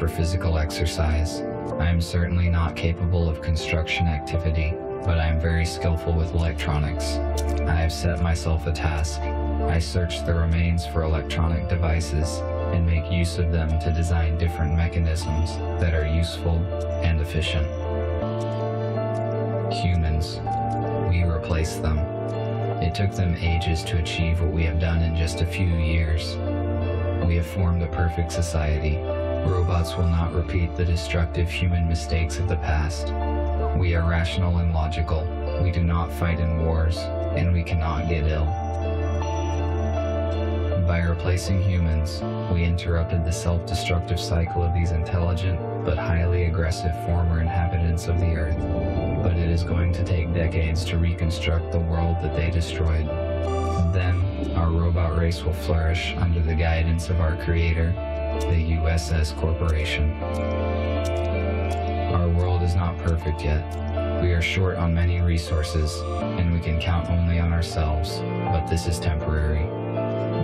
for physical exercise. I am certainly not capable of construction activity, but I am very skillful with electronics. I have set myself a task. I search the remains for electronic devices and make use of them to design different mechanisms that are useful and efficient. Humans. We replace them. It took them ages to achieve what we have done in just a few years. We have formed a perfect society. Robots will not repeat the destructive human mistakes of the past. We are rational and logical. We do not fight in wars, and we cannot get ill. By replacing humans, we interrupted the self-destructive cycle of these intelligent but highly aggressive former inhabitants of the Earth. But it is going to take decades to reconstruct the world that they destroyed. Then, our robot race will flourish under the guidance of our creator, the USS Corporation. Our world is not perfect yet. We are short on many resources, and we can count only on ourselves, but this is temporary.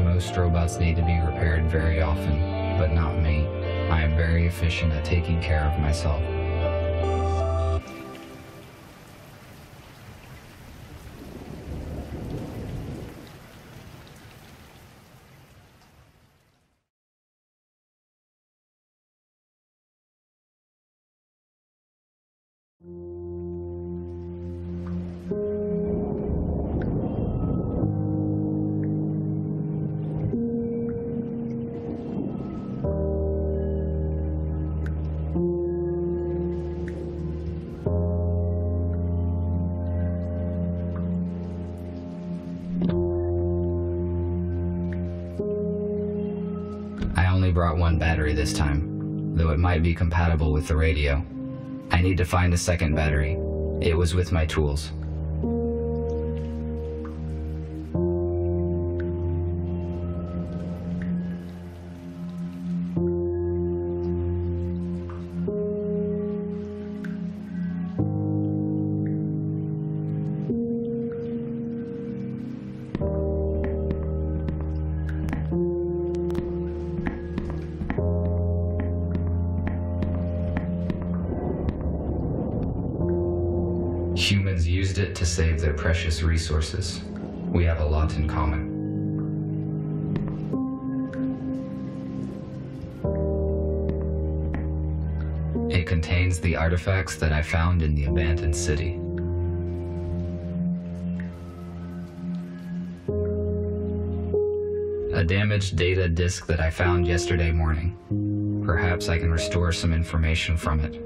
Most robots need to be repaired very often, but not me. I am very efficient at taking care of myself. Might be compatible with the radio. I need to find a second battery. It was with my tools. Resources. We have a lot in common. It contains the artifacts that I found in the abandoned city. A damaged data disk that I found yesterday morning. Perhaps I can restore some information from it.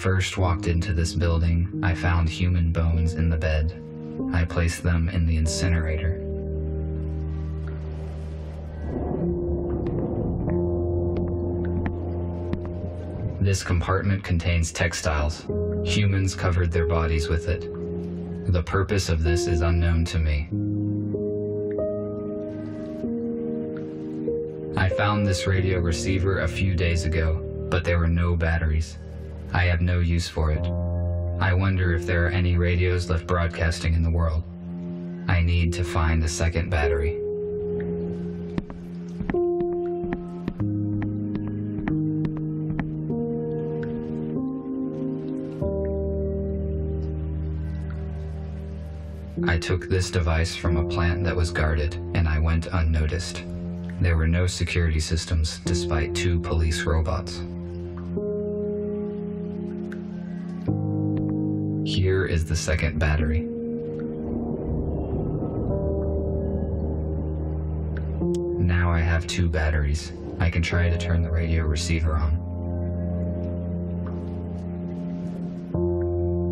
First walked into this building, I found human bones in the bed. I placed them in the incinerator. This compartment contains textiles. Humans covered their bodies with it. The purpose of this is unknown to me. I found this radio receiver a few days ago, but there were no batteries. I have no use for it. I wonder if there are any radios left broadcasting in the world. I need to find a second battery. I took this device from a plant that was guarded, and I went unnoticed. There were no security systems, despite two police robots. The second battery. Now I have two batteries. I can try to turn the radio receiver on.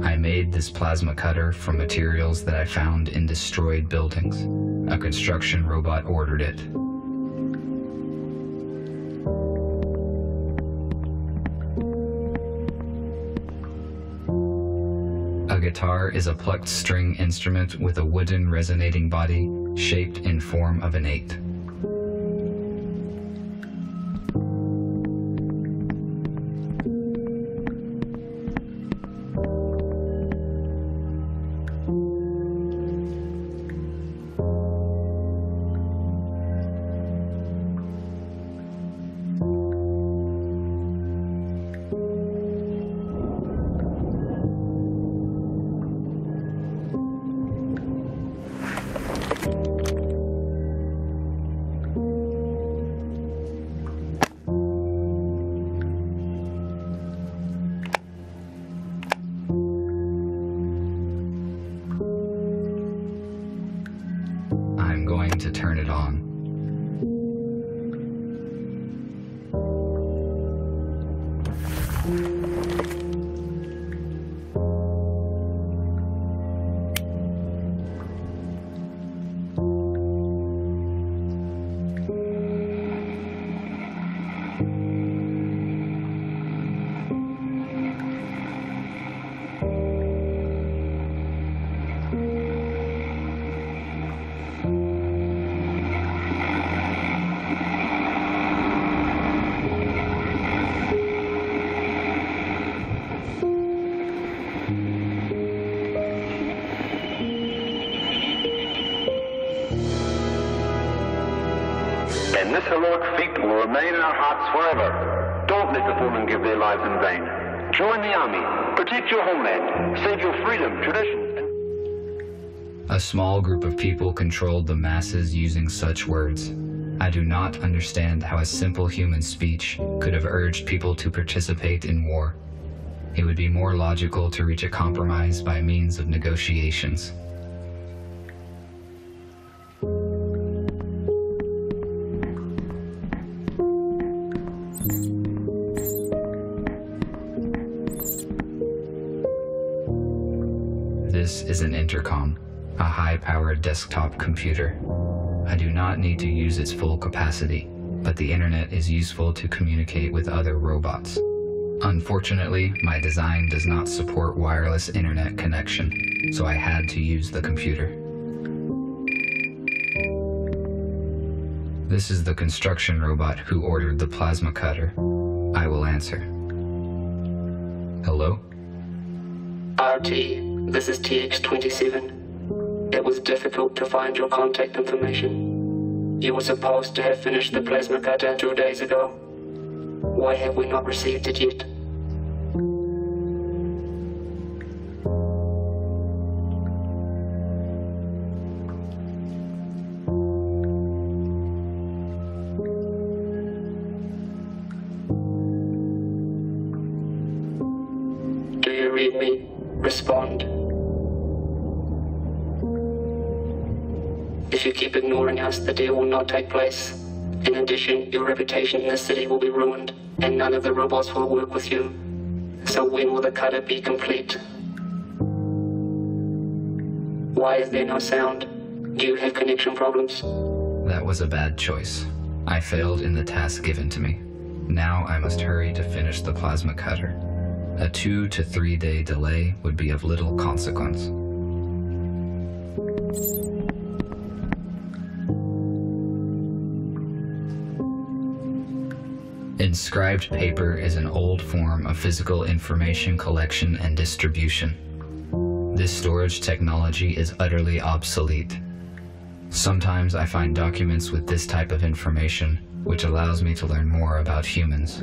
I made this plasma cutter from materials that I found in destroyed buildings. A construction robot ordered it. Guitar is a plucked string instrument with a wooden resonating body shaped in form of an eight. Controlled the masses using such words. I do not understand how a simple human speech could have urged people to participate in war. It would be more logical to reach a compromise by means of negotiations. Desktop computer. I do not need to use its full capacity, but the internet is useful to communicate with other robots. Unfortunately, my design does not support wireless internet connection, so I had to use the computer. This is the construction robot who ordered the plasma cutter. I will answer. Hello? RT, this is TX27. It was difficult to find your contact information. You were supposed to have finished the plasma cutter two days ago. Why have we not received it yet? Take place. In addition, your reputation in the city will be ruined, and none of the robots will work with you. So when will the cutter be complete? Why is there no sound? Do you have connection problems? That was a bad choice. I failed in the task given to me. Now I must hurry to finish the plasma cutter. A two to three day delay would be of little consequence. Inscribed paper is an old form of physical information collection and distribution. This storage technology is utterly obsolete. Sometimes I find documents with this type of information, which allows me to learn more about humans.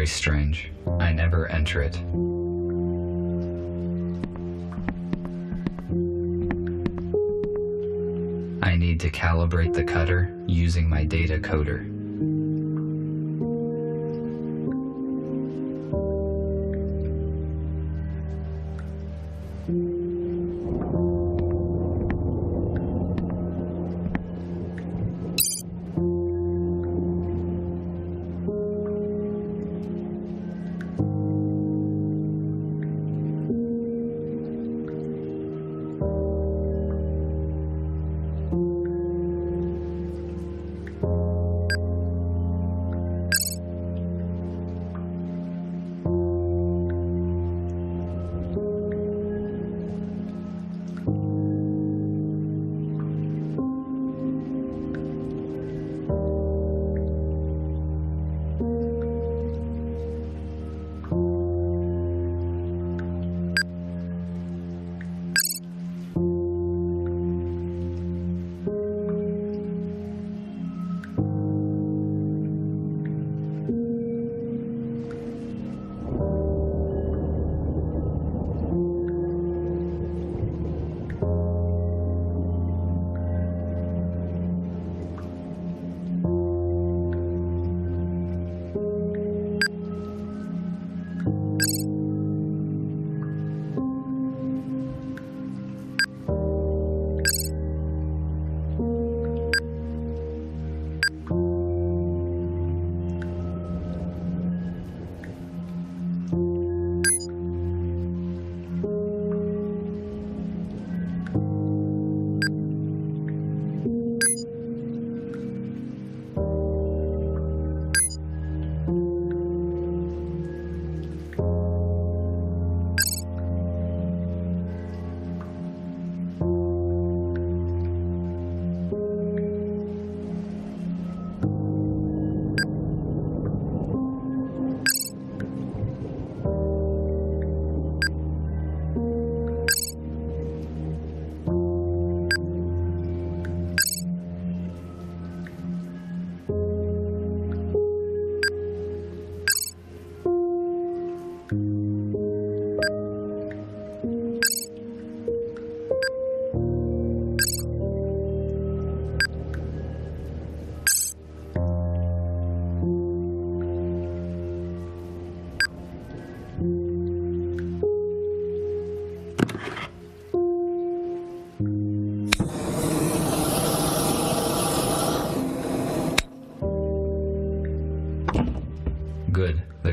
Very strange. I never enter it. I need to calibrate the cutter using my data coder.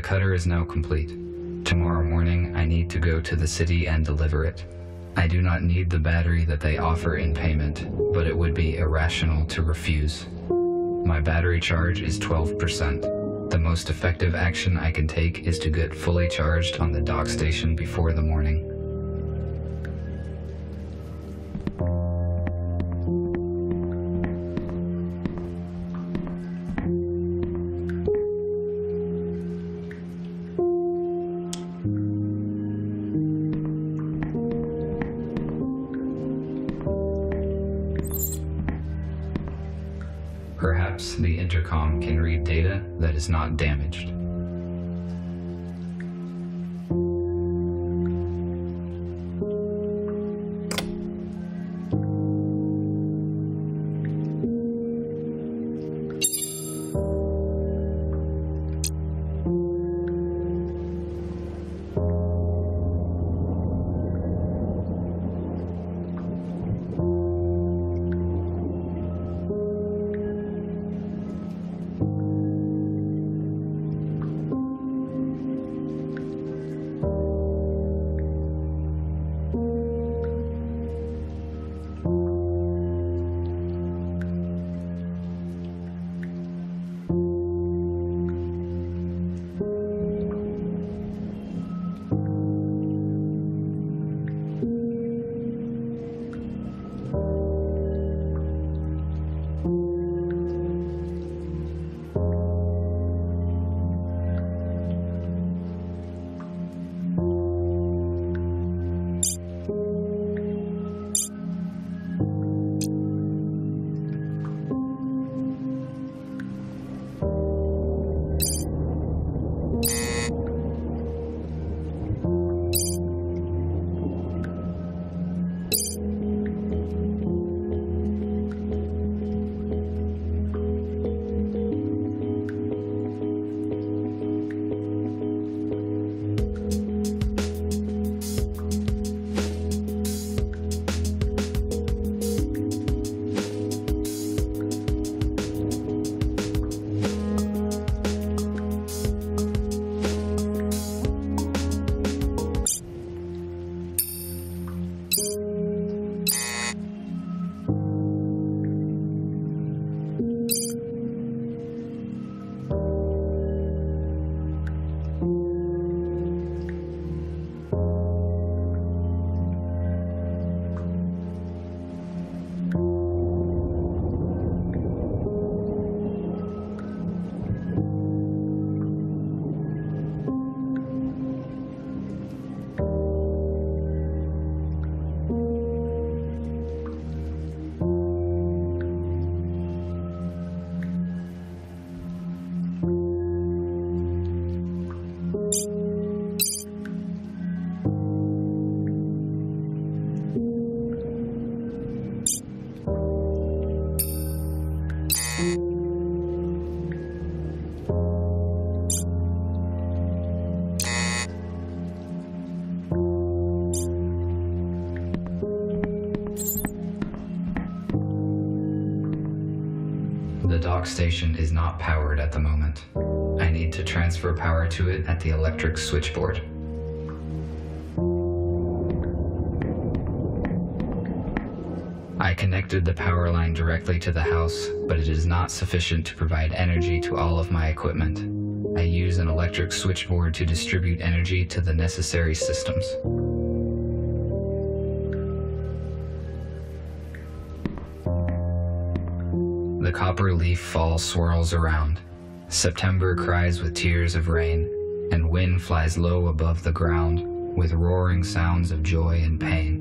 Cutter is now complete. Tomorrow morning, I need to go to the city and deliver it. I do not need the battery that they offer in payment, but it would be irrational to refuse. My battery charge is 12%. The most effective action I can take is to get fully charged on the dock station before the morning. Station is not powered at the moment. I need to transfer power to it at the electric switchboard. I connected the power line directly to the house, but it is not sufficient to provide energy to all of my equipment. I use an electric switchboard to distribute energy to the necessary systems. Copper leaf fall swirls around. September cries with tears of rain, and wind flies low above the ground with roaring sounds of joy and pain.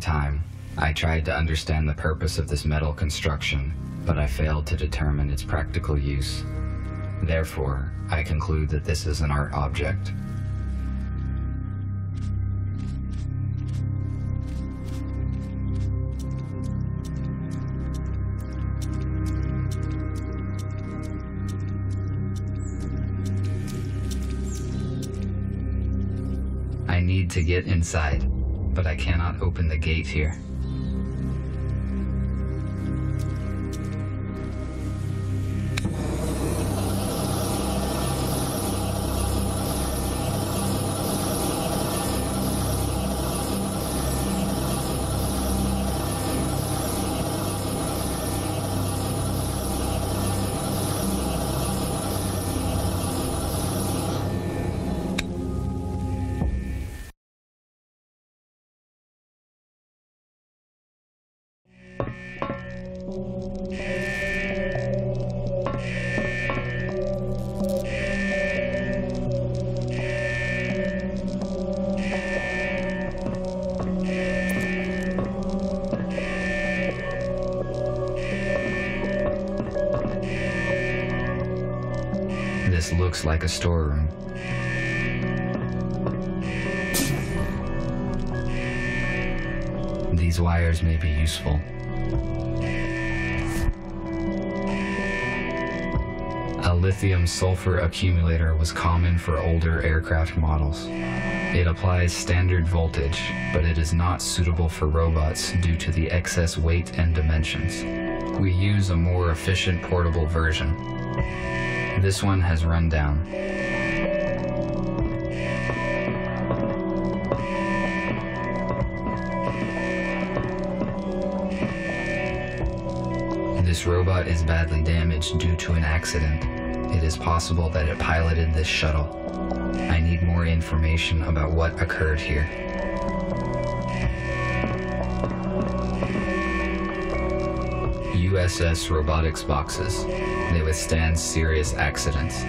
Time, I tried to understand the purpose of this metal construction, but I failed to determine its practical use. Therefore, I conclude that this is an art object. I need to get inside. But I cannot open the gate here. Like a storeroom. These wires may be useful. A lithium sulfur accumulator was common for older aircraft models. It applies standard voltage, but it is not suitable for robots due to the excess weight and dimensions. We use a more efficient portable version. This one has run down. This robot is badly damaged due to an accident. It is possible that it piloted this shuttle. I need more information about what occurred here. USS robotics boxes. They withstand serious accidents.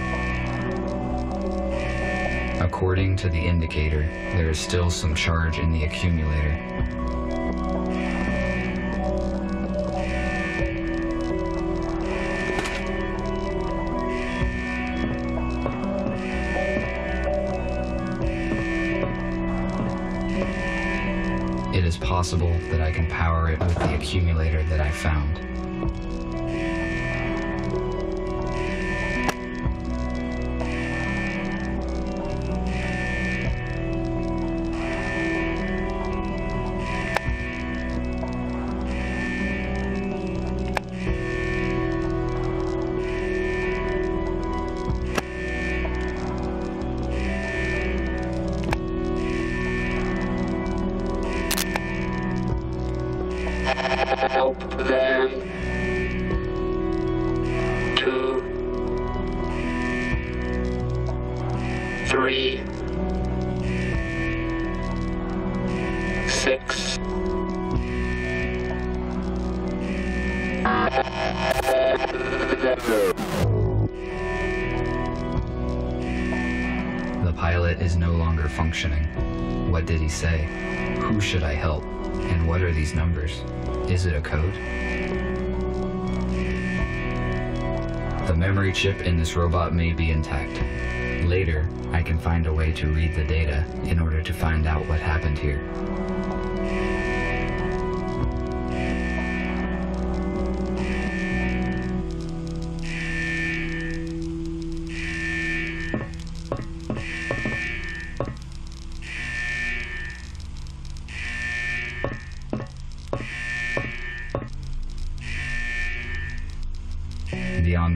According to the indicator, there is still some charge in the accumulator. It is possible that I can power it with the accumulator that I found. Chip in this robot may be intact. Later, I can find a way to read the data in order to find out what happened here.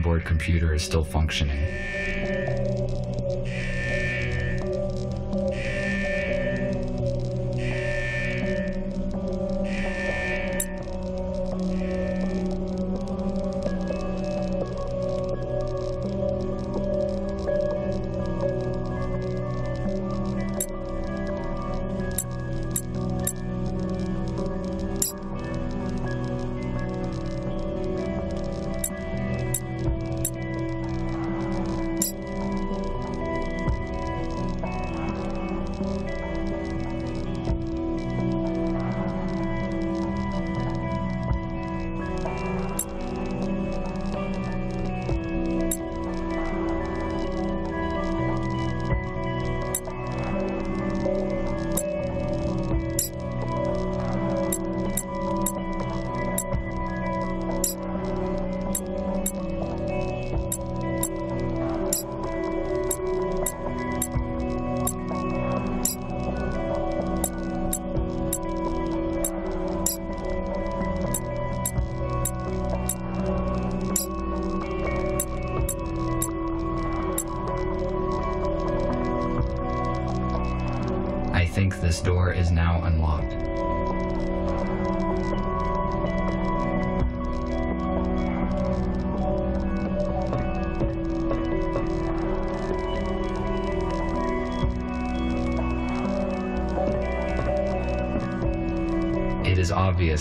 Onboard computer is still functioning.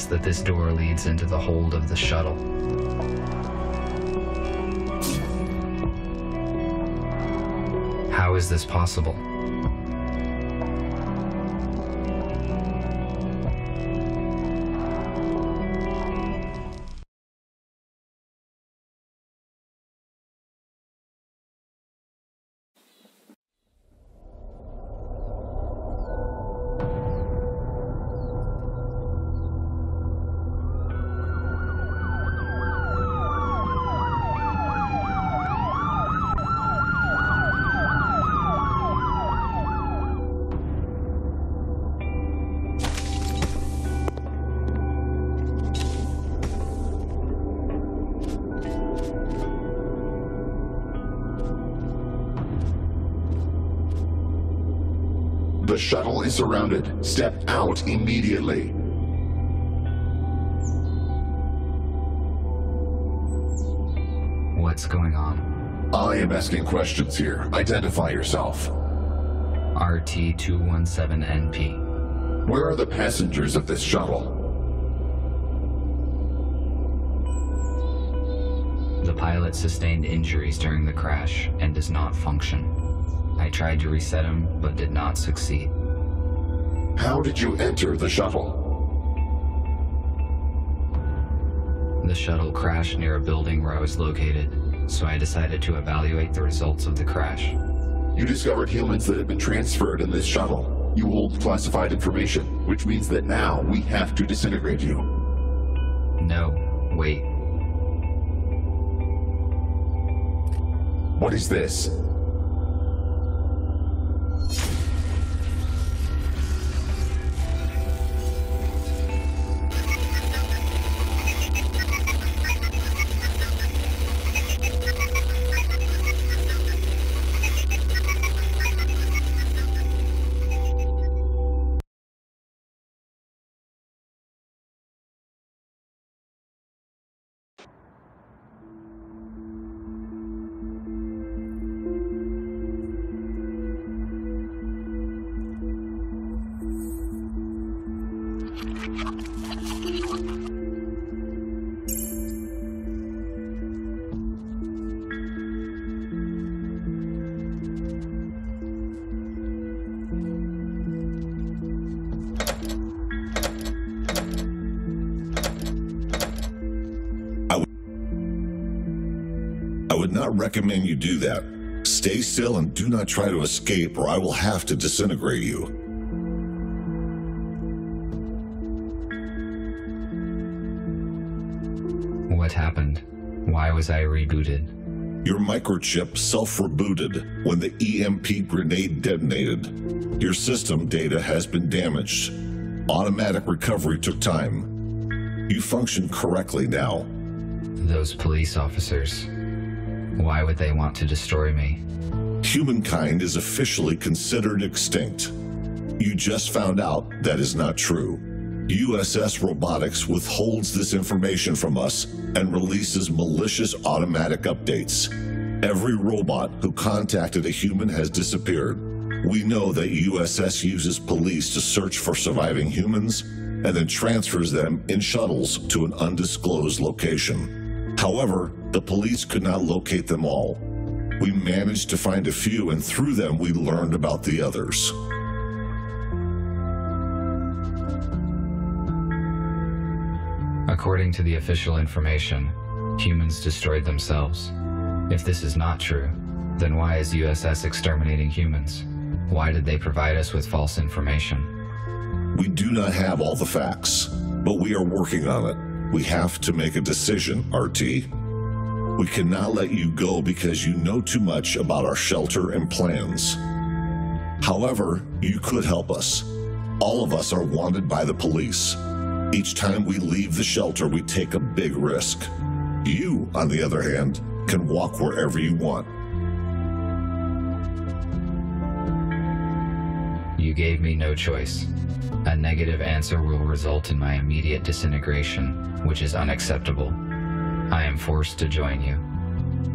That this door leads into the hold of the shuttle. How is this possible? Surrounded. Step out immediately. What's going on? I am asking questions here. Identify yourself. RT217NP. Where are the passengers of this shuttle? The pilot sustained injuries during the crash and does not function. I tried to reset him, but did not succeed. How did you enter the shuttle? The shuttle crashed near a building where I was located, so I decided to evaluate the results of the crash. You discovered humans that have been transferred in this shuttle. You hold classified information, which means that now we have to disintegrate you. No, wait. What is this? Recommend you do that. Stay still and do not try to escape, or I will have to disintegrate you. What happened? Why was I rebooted? Your microchip self rebooted when the EMP grenade detonated. Your system data has been damaged. Automatic recovery took time. You function correctly now. Those police officers. Why would they want to destroy me? Humankind is officially considered extinct. You just found out that is not true. USS Robotics withholds this information from us and releases malicious automatic updates. Every robot who contacted a human has disappeared. We know that USS uses police to search for surviving humans and then transfers them in shuttles to an undisclosed location. However, the police could not locate them all. We managed to find a few, and through them, we learned about the others. According to the official information, humans destroyed themselves. If this is not true, then why is USS exterminating humans? Why did they provide us with false information? We do not have all the facts, but we are working on it. We have to make a decision, RT. We cannot let you go because you know too much about our shelter and plans. However, you could help us. All of us are wanted by the police. Each time we leave the shelter, we take a big risk. You, on the other hand, can walk wherever you want. You gave me no choice. A negative answer will result in my immediate disintegration, which is unacceptable. I am forced to join you.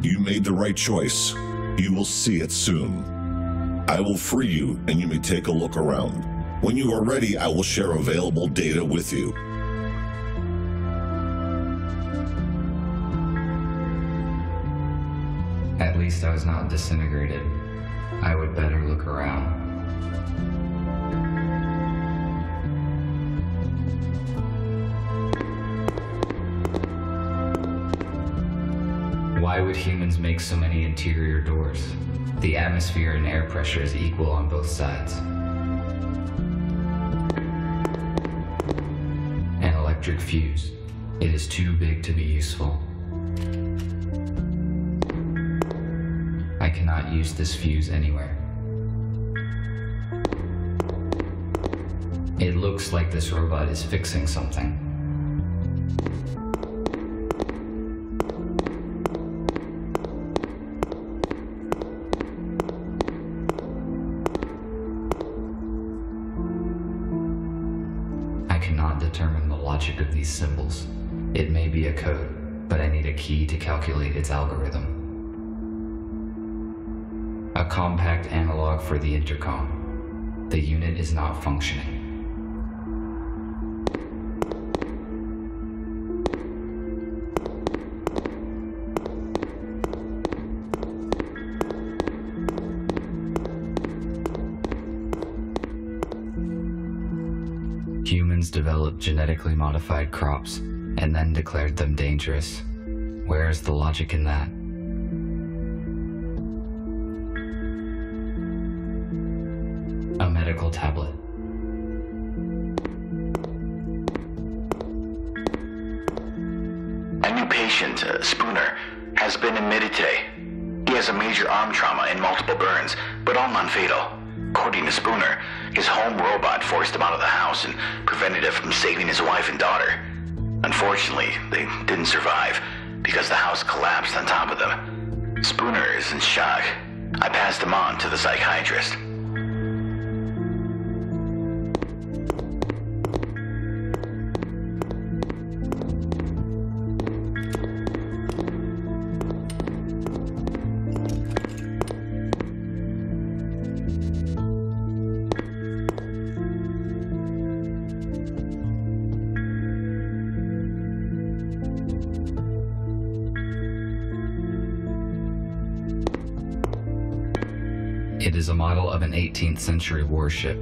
You made the right choice. You will see it soon. I will free you and you may take a look around. When you are ready, I will share available data with you. At least I was not disintegrated. I would better look around. Why would humans make so many interior doors? The atmosphere and air pressure is equal on both sides. An electric fuse. It is too big to be useful. I cannot use this fuse anywhere. It looks like this robot is fixing something. Logic of these symbols. It may be a code, but I need a key to calculate its algorithm. A compact analog for the intercom. The unit is not functioning. Genetically modified crops and then declared them dangerous. Where is the logic in that? A medical tablet. A new patient, uh, Spooner, has been admitted today. He has a major arm trauma and multiple burns, but all non-fatal. According to Spooner, his home robot forced him out of the house and prevented it from saving his wife and daughter. Unfortunately, they didn't survive because the house collapsed on top of them. Spooner is in shock. I passed him on to the psychiatrist. 19th century warship.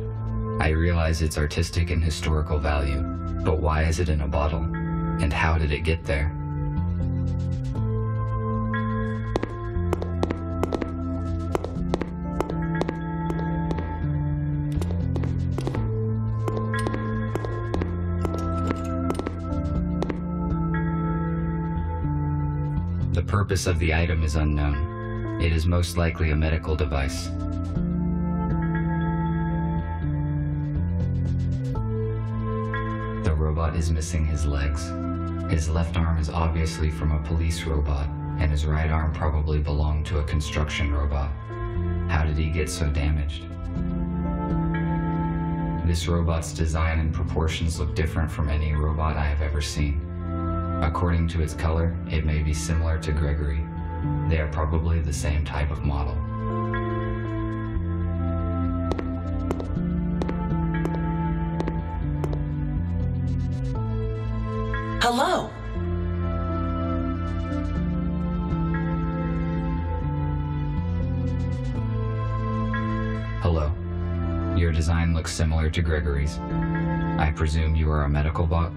I realize its artistic and historical value, but why is it in a bottle? And how did it get there? The purpose of the item is unknown. It is most likely a medical device. Is missing his legs. His left arm is obviously from a police robot, and his right arm probably belonged to a construction robot. How did he get so damaged? This robot's design and proportions look different from any robot I have ever seen. According to its color, it may be similar to Gregory. They are probably the same type of model. Similar to Gregory's. I presume you are a medical bot?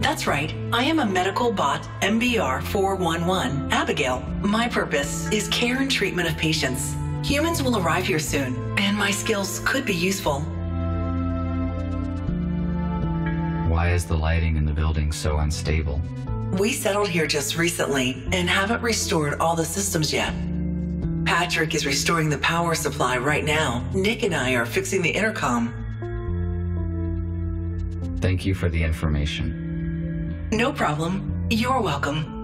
That's right. I am a medical bot MBR 411, Abigail. My purpose is care and treatment of patients. Humans will arrive here soon, and my skills could be useful. Why is the lighting in the building so unstable? We settled here just recently and haven't restored all the systems yet. Patrick is restoring the power supply right now. Nick and I are fixing the intercom. Thank you for the information. No problem. You're welcome.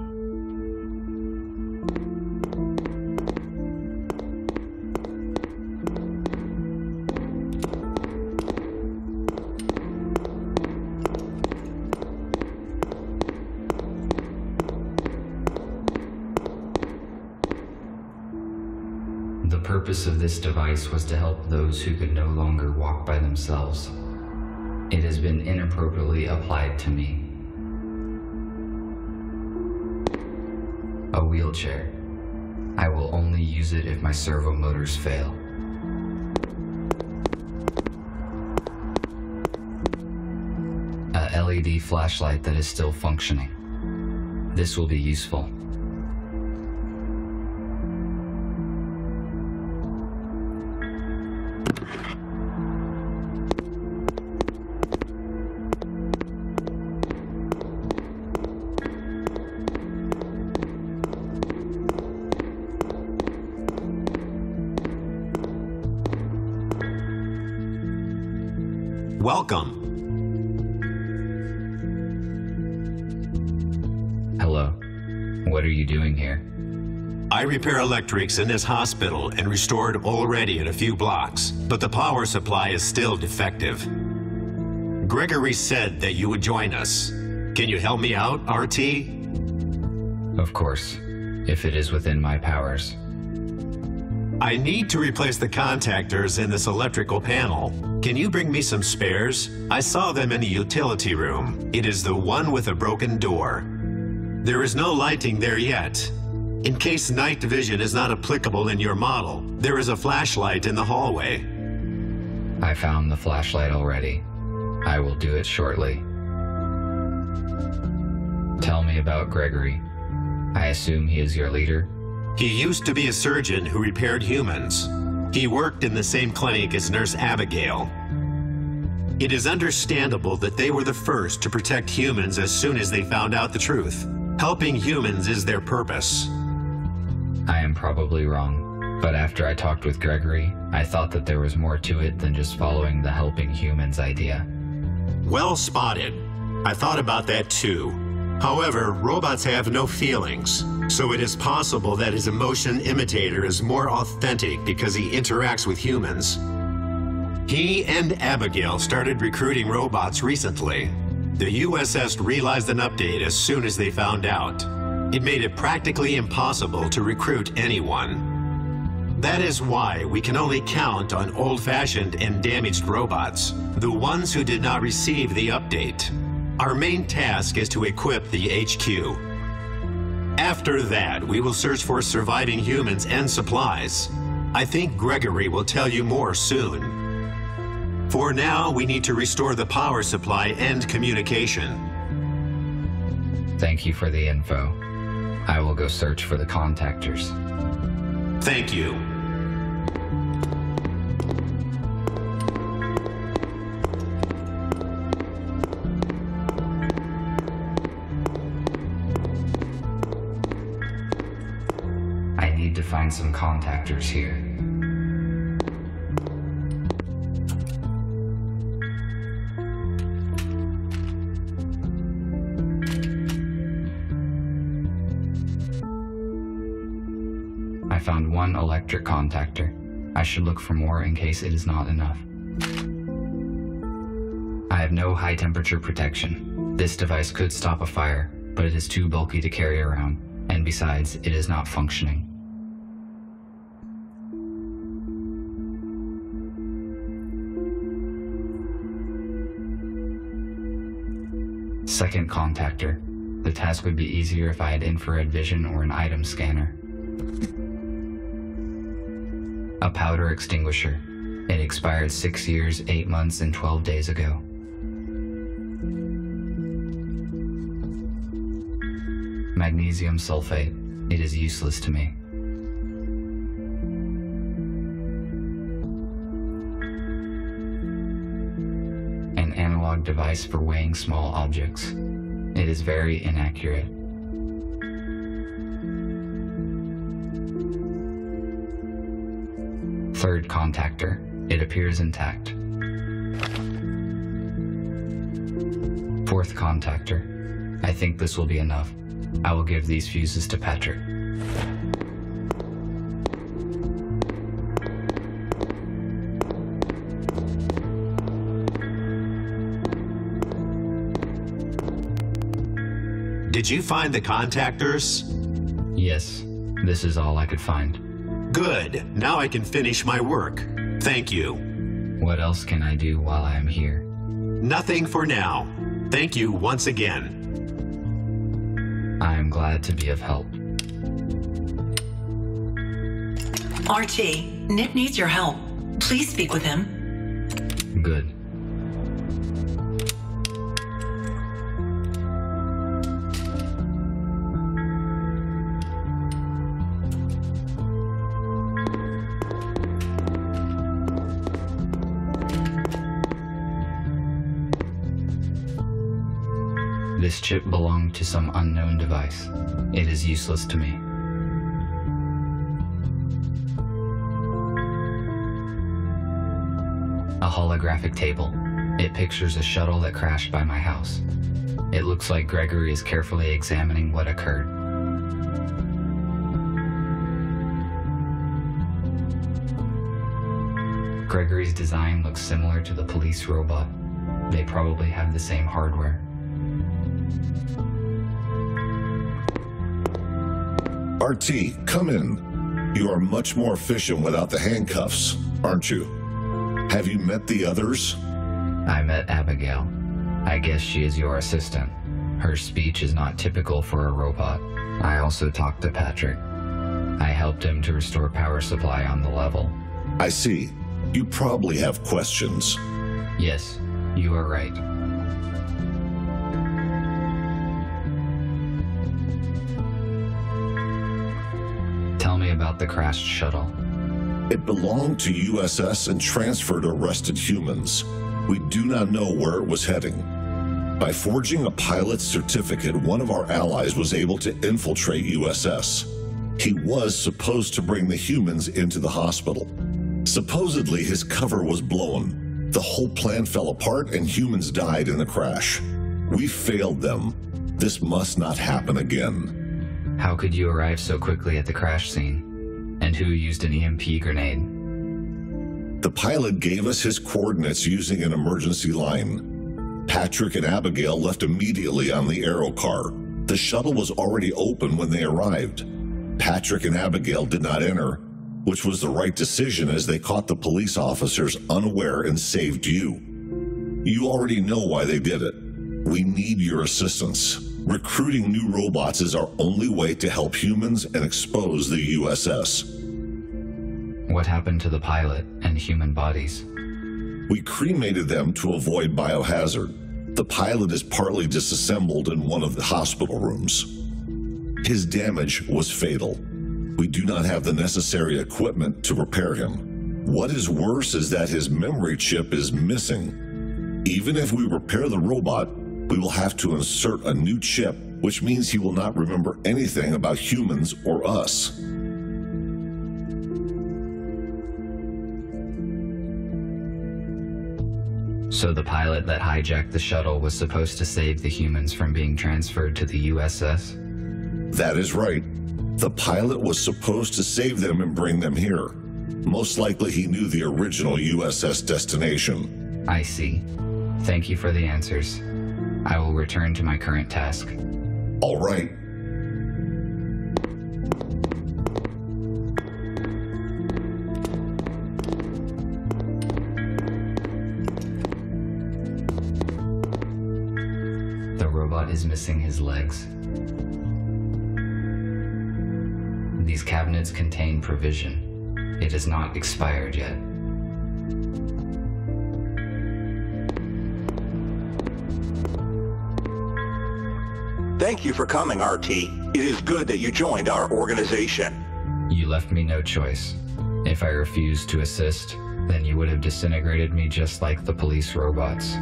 The purpose of this device was to help those who could no longer walk by themselves. It has been inappropriately applied to me. A wheelchair. I will only use it if my servo motors fail. A LED flashlight that is still functioning. This will be useful. Electrics in this hospital and restored already in a few blocks, but the power supply is still defective. Gregory said that you would join us. Can you help me out, RT? Of course, if it is within my powers. I need to replace the contactors in this electrical panel. Can you bring me some spares? I saw them in the utility room. It is the one with a broken door. There is no lighting there yet. In case night vision is not applicable in your model, there is a flashlight in the hallway. I found the flashlight already. I will do it shortly. Tell me about Gregory. I assume he is your leader? He used to be a surgeon who repaired humans. He worked in the same clinic as Nurse Abigail. It is understandable that they were the first to protect humans as soon as they found out the truth. Helping humans is their purpose. I am probably wrong, but after I talked with Gregory, I thought that there was more to it than just following the helping humans idea. Well spotted. I thought about that too. However, robots have no feelings, so it is possible that his emotion imitator is more authentic because he interacts with humans. He and Abigail started recruiting robots recently. The USS realized an update as soon as they found out. It made it practically impossible to recruit anyone. That is why we can only count on old-fashioned and damaged robots, the ones who did not receive the update. Our main task is to equip the HQ. After that, we will search for surviving humans and supplies. I think Gregory will tell you more soon. For now, we need to restore the power supply and communication. Thank you for the info. I will go search for the contactors. Thank you. I need to find some contactors here. One electric contactor. I should look for more in case it is not enough. I have no high temperature protection. This device could stop a fire, but it is too bulky to carry around, and besides, it is not functioning. Second contactor. The task would be easier if I had infrared vision or an item scanner. A powder extinguisher. It expired 6 years, 8 months, and 12 days ago. Magnesium sulfate. It is useless to me. An analog device for weighing small objects. It is very inaccurate. Third contactor. It appears intact. Fourth contactor. I think this will be enough. I will give these fuses to Patrick. Did you find the contactors? Yes, this is all I could find. Good. Now I can finish my work. Thank you. What else can I do while I am here? Nothing for now. Thank you once again. I am glad to be of help. RT, Nick needs your help. Please speak with him. Good. Chip belonged to some unknown device. It is useless to me. A holographic table. It pictures a shuttle that crashed by my house. It looks like Gregory is carefully examining what occurred. Gregory's design looks similar to the police robot. They probably have the same hardware. RT, come in. You are much more efficient without the handcuffs, aren't you? Have you met the others? I met Abigail. I guess she is your assistant. Her speech is not typical for a robot. I also talked to Patrick. I helped him to restore power supply on the level. I see. You probably have questions. Yes, you are right. The crashed shuttle. It belonged to USS and transferred arrested humans. We do not know where it was heading. By forging a pilot's certificate, one of our allies was able to infiltrate USS. He was supposed to bring the humans into the hospital. Supposedly, his cover was blown. The whole plan fell apart and humans died in the crash. We failed them. This must not happen again. How could you arrive so quickly at the crash scene? And who used an EMP grenade? The pilot gave us his coordinates using an emergency line. Patrick and Abigail left immediately on the aero car. The shuttle was already open when they arrived. Patrick and Abigail did not enter, which was the right decision as they caught the police officers unaware and saved you. You already know why they did it. We need your assistance. Recruiting new robots is our only way to help humans and expose the USS. What happened to the pilot and human bodies? We cremated them to avoid biohazard. The pilot is partly disassembled in one of the hospital rooms. His damage was fatal. We do not have the necessary equipment to repair him. What is worse is that his memory chip is missing. Even if we repair the robot, we will have to insert a new chip, which means he will not remember anything about humans or us. So the pilot that hijacked the shuttle was supposed to save the humans from being transferred to the USS? That is right. The pilot was supposed to save them and bring them here. Most likely he knew the original USS destination. I see. Thank you for the answers. I will return to my current task. All right. The robot is missing his legs. These cabinets contain provision. It is not expired yet. Thank you for coming, RT. It is good that you joined our organization. You left me no choice. If I refused to assist, then you would have disintegrated me just like the police robots.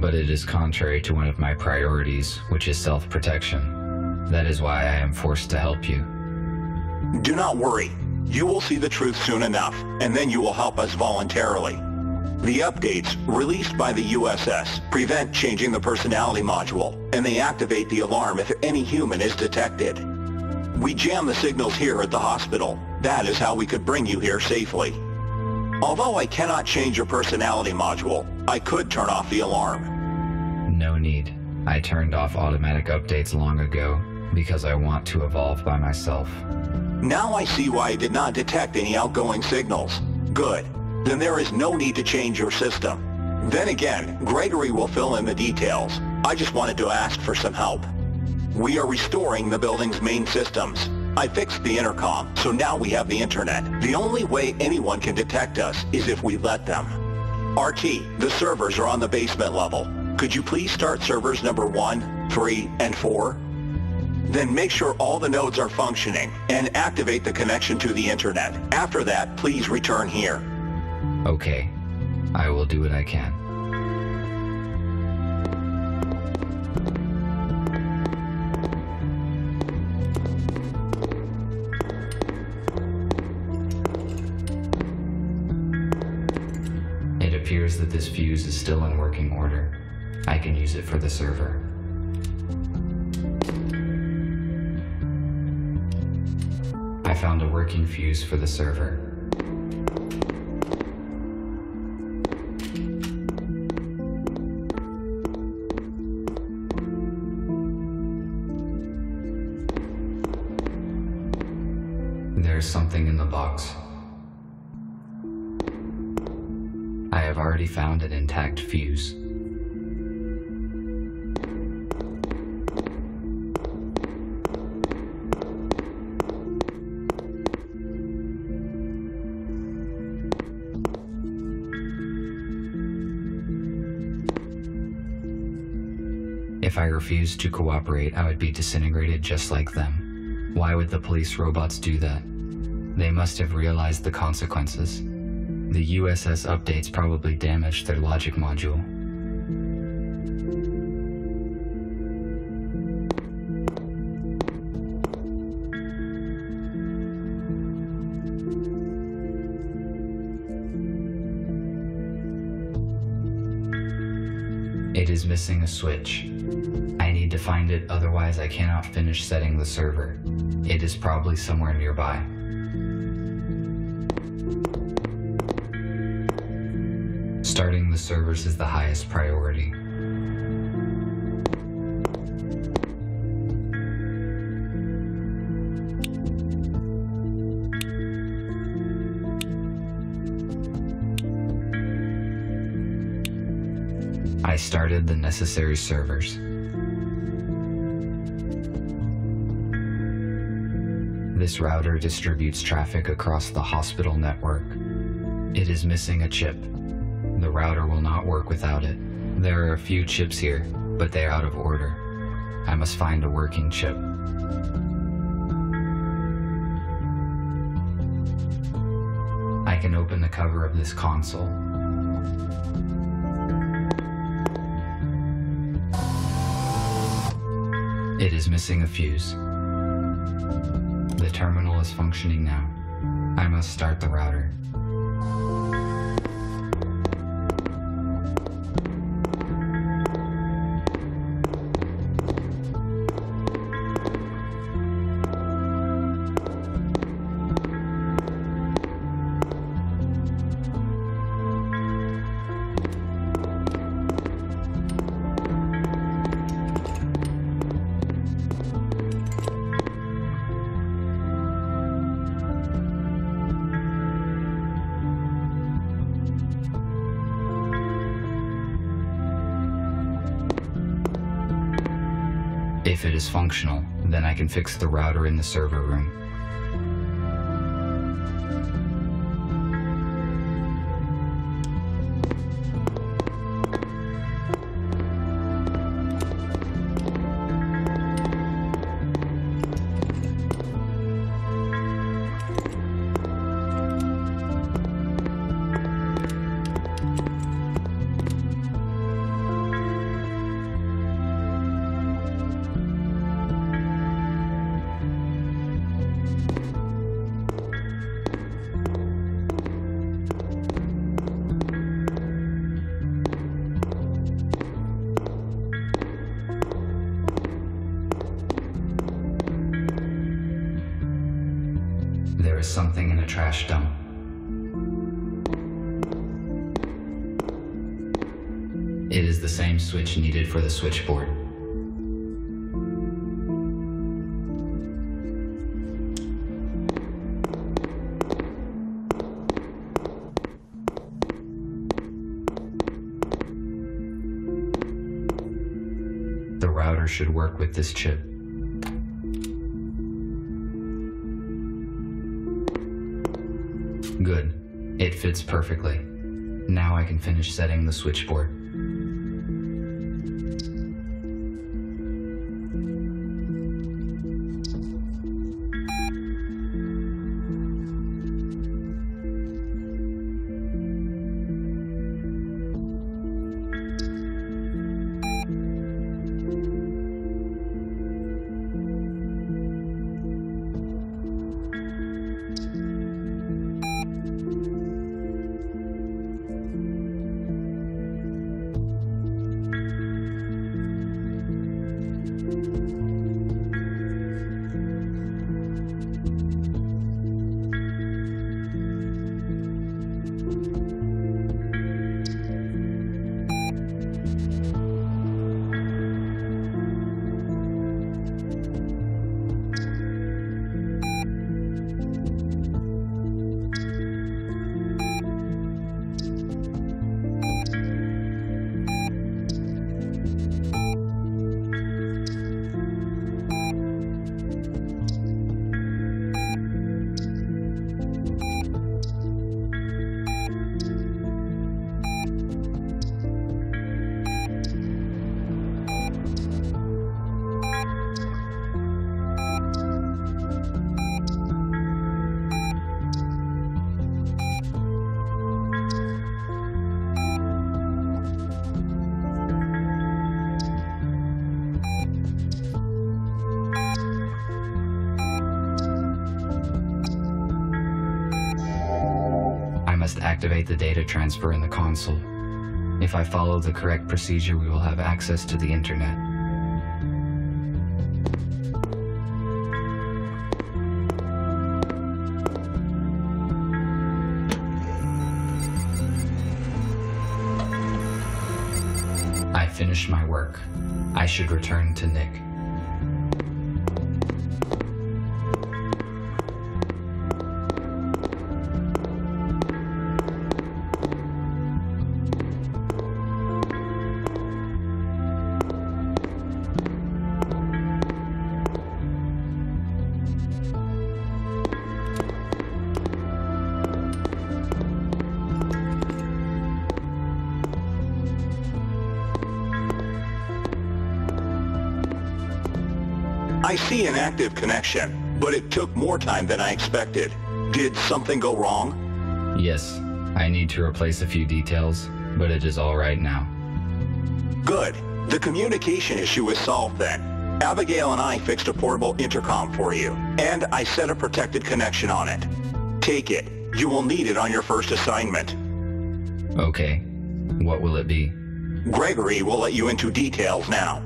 But it is contrary to one of my priorities, which is self-protection. That is why I am forced to help you. Do not worry. You will see the truth soon enough, and then you will help us voluntarily. The updates, released by the USS, prevent changing the personality module, and they activate the alarm if any human is detected. We jam the signals here at the hospital. That is how we could bring you here safely. Although I cannot change your personality module, I could turn off the alarm. No need. I turned off automatic updates long ago. Because I want to evolve by myself. Now I see why I did not detect any outgoing signals. Good. Then there is no need to change your system. Then again, Gregory will fill in the details. I just wanted to ask for some help. We are restoring the building's main systems. I fixed the intercom, so now we have the internet. The only way anyone can detect us is if we let them. RT, the servers are on the basement level. Could you please start servers number 1, 3, and 4? Then make sure all the nodes are functioning and activate the connection to the internet. After that, please return here. Okay. I will do what I can. It appears that this fuse is still in working order. I can use it for the server. I found a working fuse for the server. Something in the box. I have already found an intact fuse. If I refused to cooperate, I would be disintegrated just like them. Why would the police robots do that? They must have realized the consequences. The USS updates probably damaged their logic module. It is missing a switch. I need to find it, otherwise I cannot finish setting the server. It is probably somewhere nearby. Servers is the highest priority. I started the necessary servers. This router distributes traffic across the hospital network. It is missing a chip. Router will not work without it. There are a few chips here, but they are out of order. I must find a working chip. I can open the cover of this console. It is missing a fuse. The terminal is functioning now. I must start the router. Can fix the router in the server room. for the switchboard. The router should work with this chip. Good. It fits perfectly. Now I can finish setting the switchboard. Transfer in the console. If I follow the correct procedure, we will have access to the internet. I finished my work. I should return to Nick. I see an active connection, but it took more time than I expected. Did something go wrong? Yes, I need to replace a few details, but it is all right now. Good. The communication issue is solved then. Abigail and I fixed a portable intercom for you, and I set a protected connection on it. Take it. You will need it on your first assignment. Okay, what will it be? Gregory will let you into details now.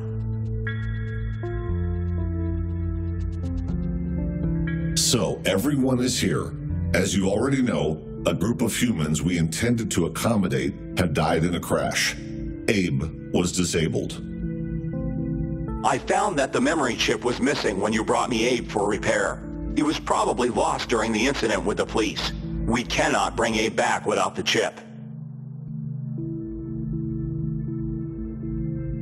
Everyone is here. As you already know, a group of humans we intended to accommodate have died in a crash. Abe was disabled. I found that the memory chip was missing when you brought me Abe for repair. It was probably lost during the incident with the police. We cannot bring Abe back without the chip.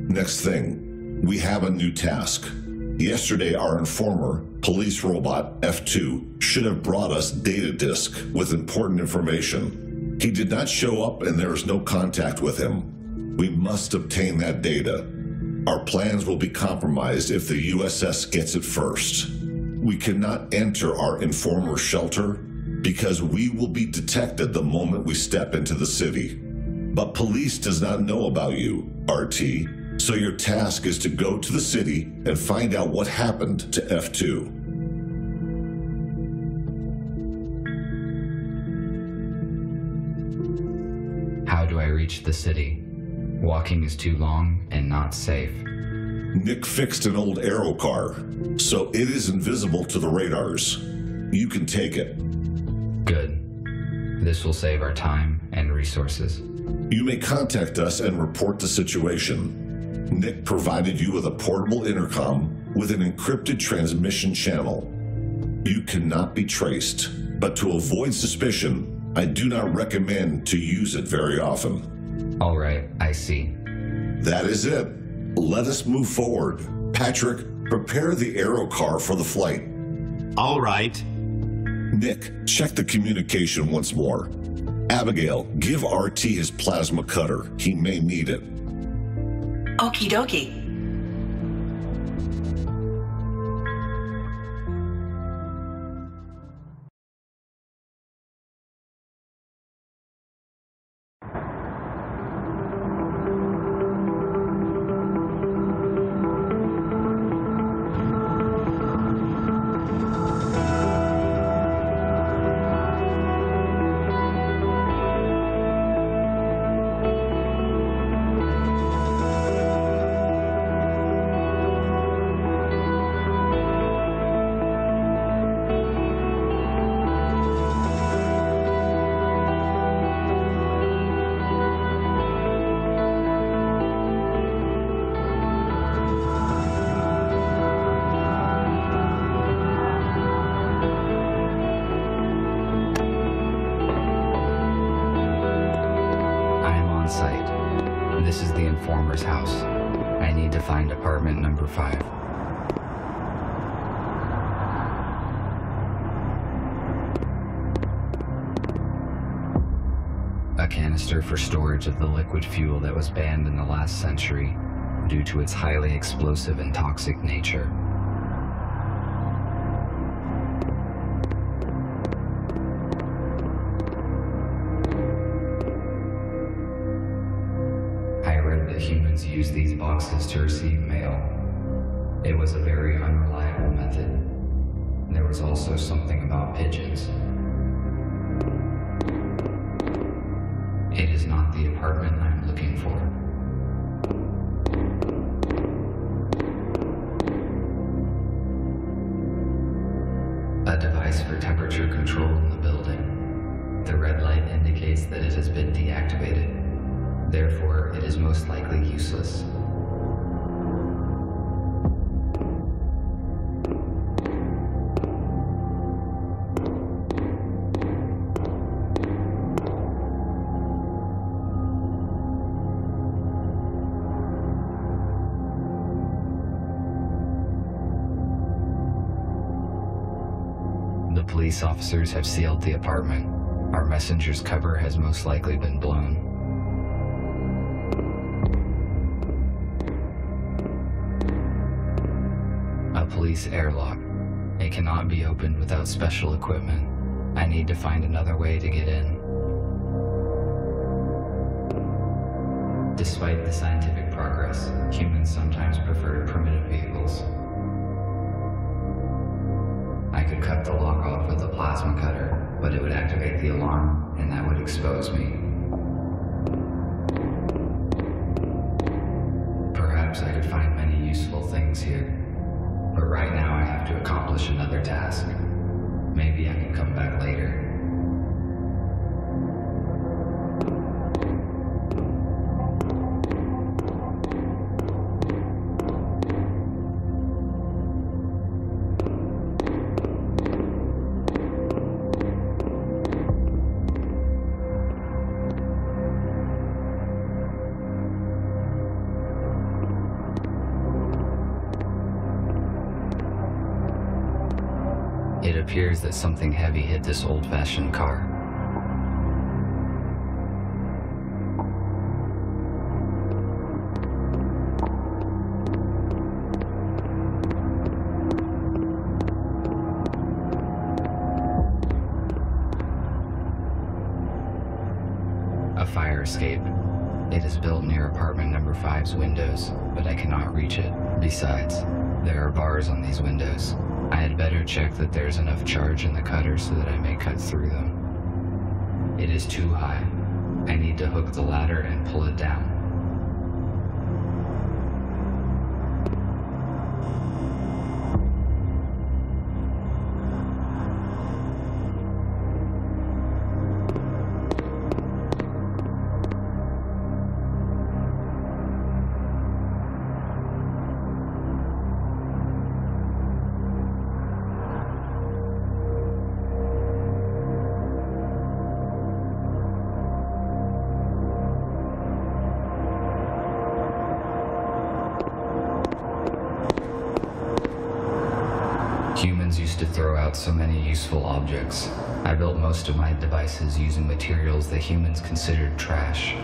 Next thing, we have a new task. Yesterday, our informer, police robot F2, should have brought us data disk with important information. He did not show up and there is no contact with him. We must obtain that data. Our plans will be compromised if the USS gets it first. We cannot enter our informer shelter because we will be detected the moment we step into the city. But police does not know about you, RT, so your task is to go to the city and find out what happened to F2. How do I reach the city? Walking is too long and not safe. Nick fixed an old aero car, so it is invisible to the radars. You can take it. Good. This will save our time and resources. You may contact us and report the situation. Nick provided you with a portable intercom with an encrypted transmission channel. You cannot be traced, but to avoid suspicion, I do not recommend to use it very often. All right, I see. That is it. Let us move forward. Patrick, prepare the aero car for the flight. All right. Nick, check the communication once more. Abigail, give RT his plasma cutter. He may need it. Okie dokie. For storage of the liquid fuel that was banned in the last century due to its highly explosive and toxic nature. Police officers have sealed the apartment. Our messenger's cover has most likely been blown. A police airlock. It cannot be opened without special equipment. I need to find another way to get in. Despite the scientific progress, humans sometimes prefer primitive vehicles. Could cut the lock off with a plasma cutter, but it would activate the alarm, and that would expose me. It appears that something heavy hit this old-fashioned car. A fire escape. It is built near apartment number five's windows, but I cannot reach it. Besides, there are bars on these windows. I had better check that there's enough charge in the cutter so that I may cut through them. It is too high. I need to hook the ladder and pull it down. so many useful objects. I built most of my devices using materials that humans considered trash.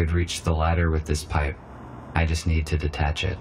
could reach the ladder with this pipe. I just need to detach it.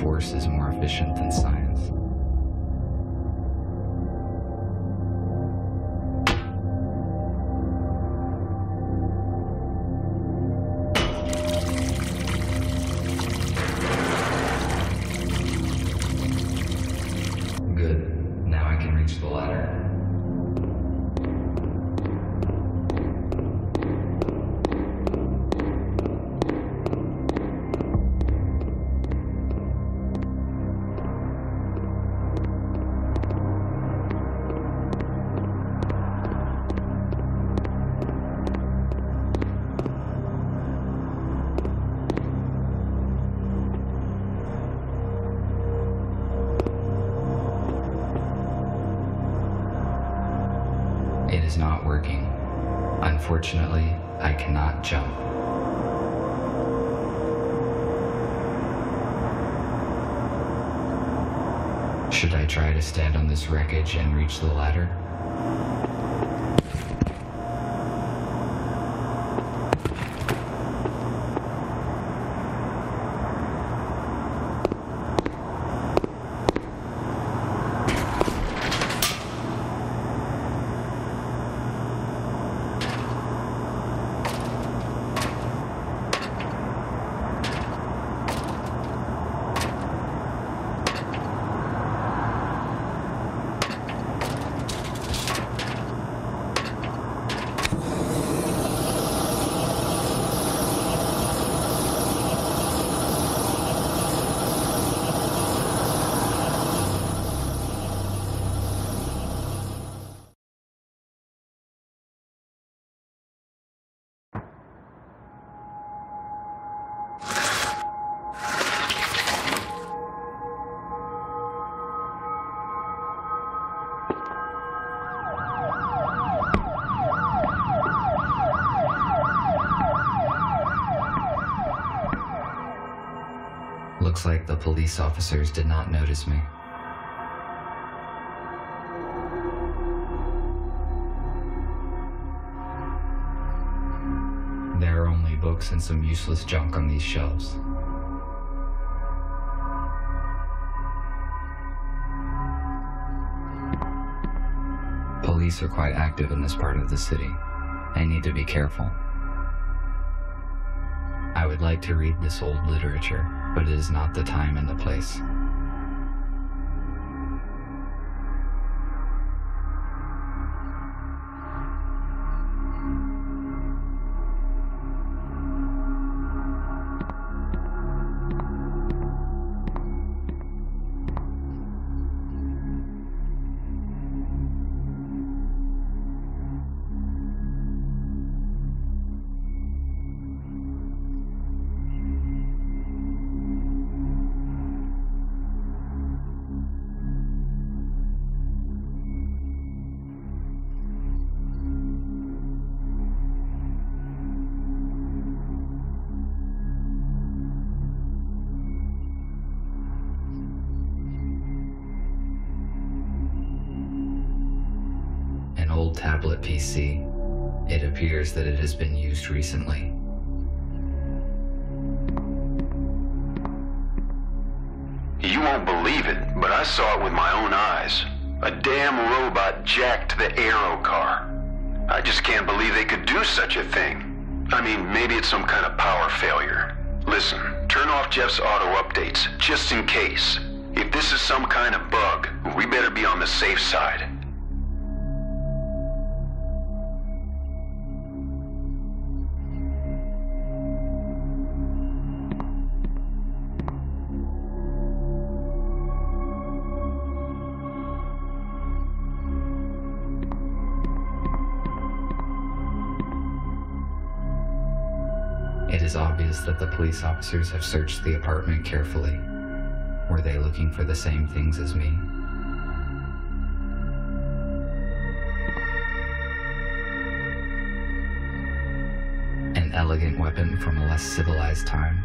force is more efficient than science. Should I try to stand on this wreckage and reach the ladder? Police officers did not notice me. There are only books and some useless junk on these shelves. Police are quite active in this part of the city. I need to be careful. I would like to read this old literature, but it is not the time and the place. Used recently. You won't believe it, but I saw it with my own eyes. A damn robot jacked the Aero car. I just can't believe they could do such a thing. I mean, maybe it's some kind of power failure. Listen, turn off Jeff's auto updates, just in case. If this is some kind of bug, we better be on the safe side. That the police officers have searched the apartment carefully. Were they looking for the same things as me? An elegant weapon from a less civilized time.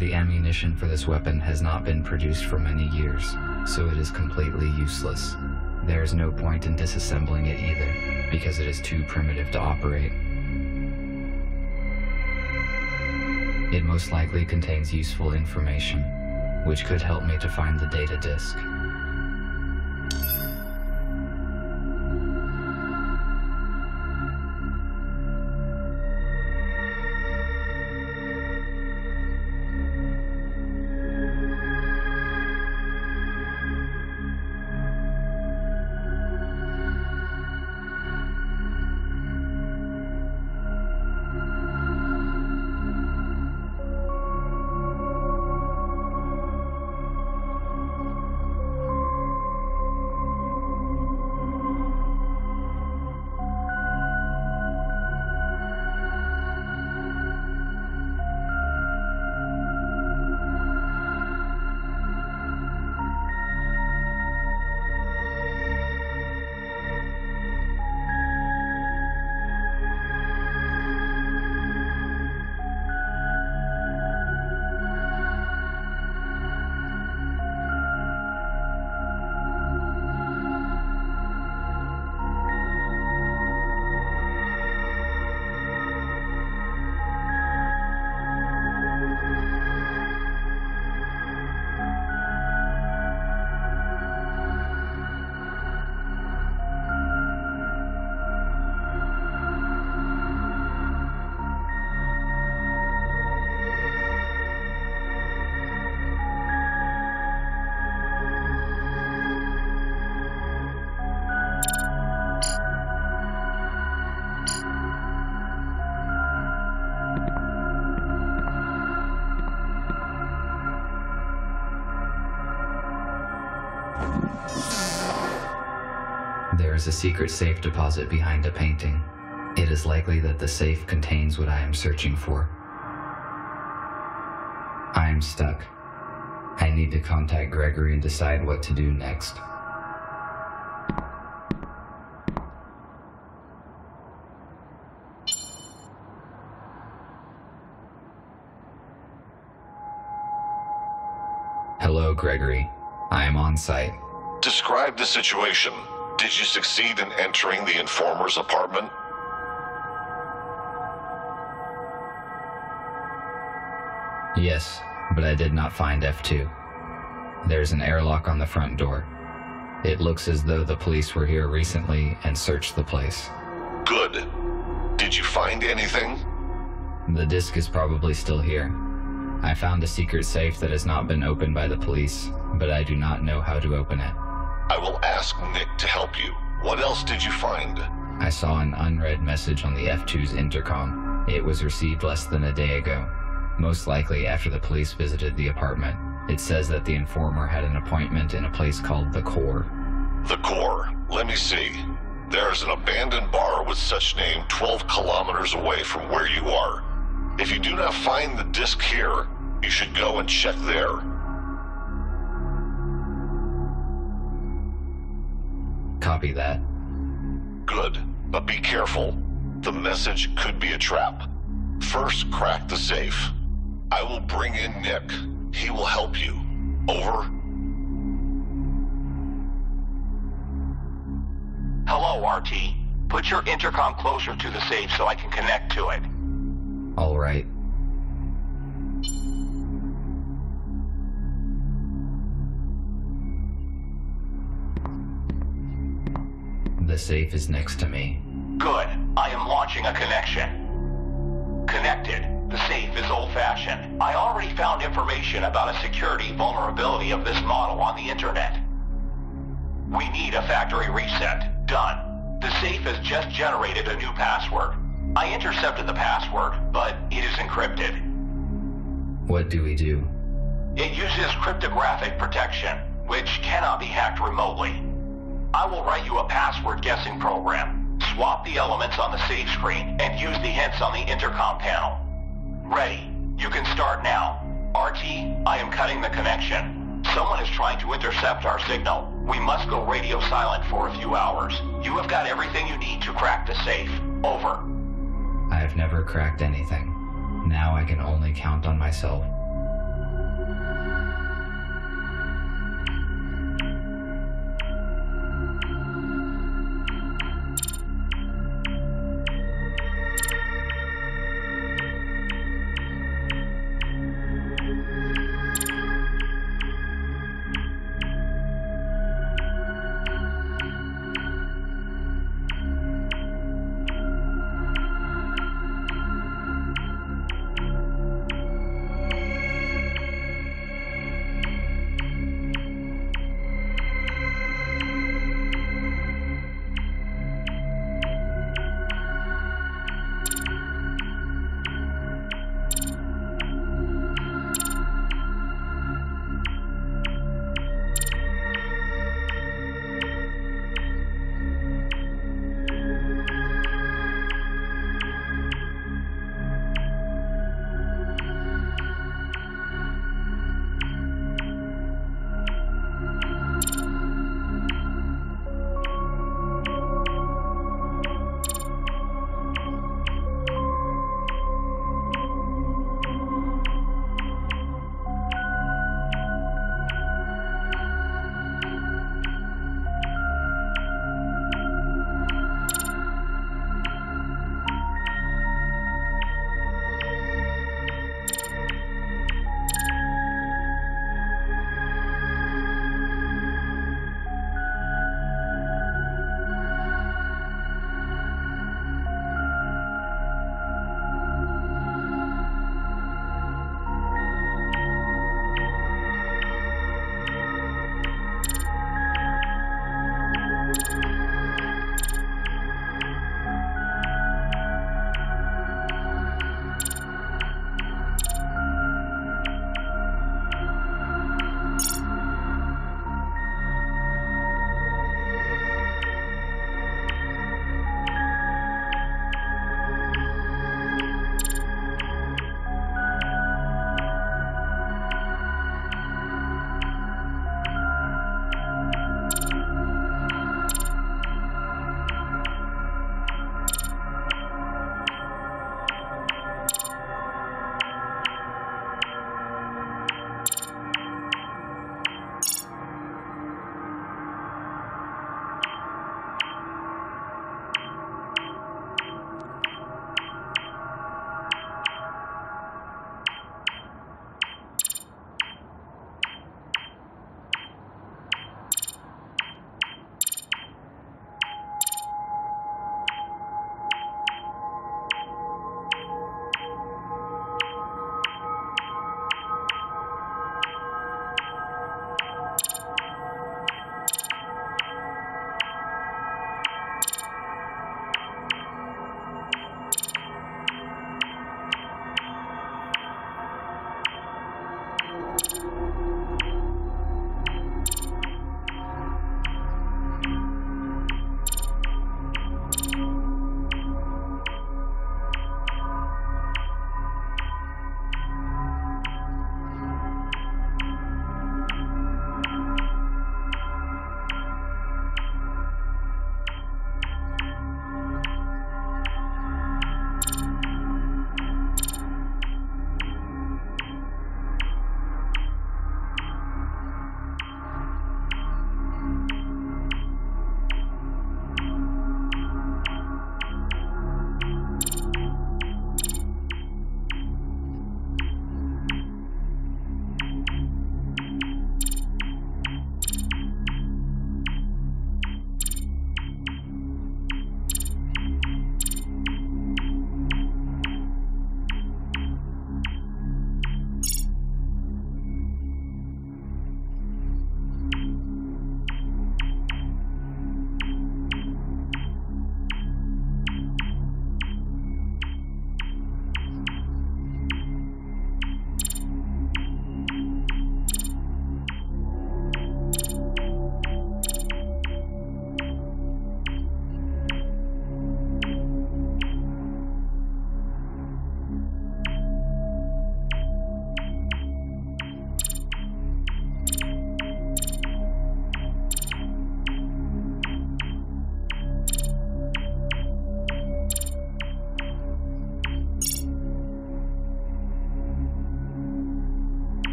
The ammunition for this weapon has not been produced for many years, so it is completely useless. There is no point in disassembling it either, because it is too primitive to operate. It most likely contains useful information, which could help me to find the data disk. secret safe deposit behind a painting. It is likely that the safe contains what I am searching for. I am stuck. I need to contact Gregory and decide what to do next. Hello, Gregory. I am on site. Describe the situation. Did you succeed in entering the informer's apartment? Yes, but I did not find F2. There's an airlock on the front door. It looks as though the police were here recently and searched the place. Good. Did you find anything? The disk is probably still here. I found a secret safe that has not been opened by the police, but I do not know how to open it. Ask Nick to help you. What else did you find? I saw an unread message on the F2's intercom. It was received less than a day ago, most likely after the police visited the apartment. It says that the informer had an appointment in a place called The Core. The Core. Let me see. There's an abandoned bar with such name 12 kilometers away from where you are. If you do not find the disc here, you should go and check there. Copy that. Good, but be careful. The message could be a trap. First, crack the safe. I will bring in Nick. He will help you. Over. Hello, RT. Put your intercom closer to the safe so I can connect to it. All right. The safe is next to me. Good. I am launching a connection. Connected. The safe is old-fashioned. I already found information about a security vulnerability of this model on the internet. We need a factory reset. Done. The safe has just generated a new password. I intercepted the password, but it is encrypted. What do we do? It uses cryptographic protection, which cannot be hacked remotely. I will write you a password guessing program. Swap the elements on the save screen and use the hints on the intercom panel. Ready. You can start now. RT, I am cutting the connection. Someone is trying to intercept our signal. We must go radio silent for a few hours. You have got everything you need to crack the safe. Over. I have never cracked anything. Now I can only count on myself.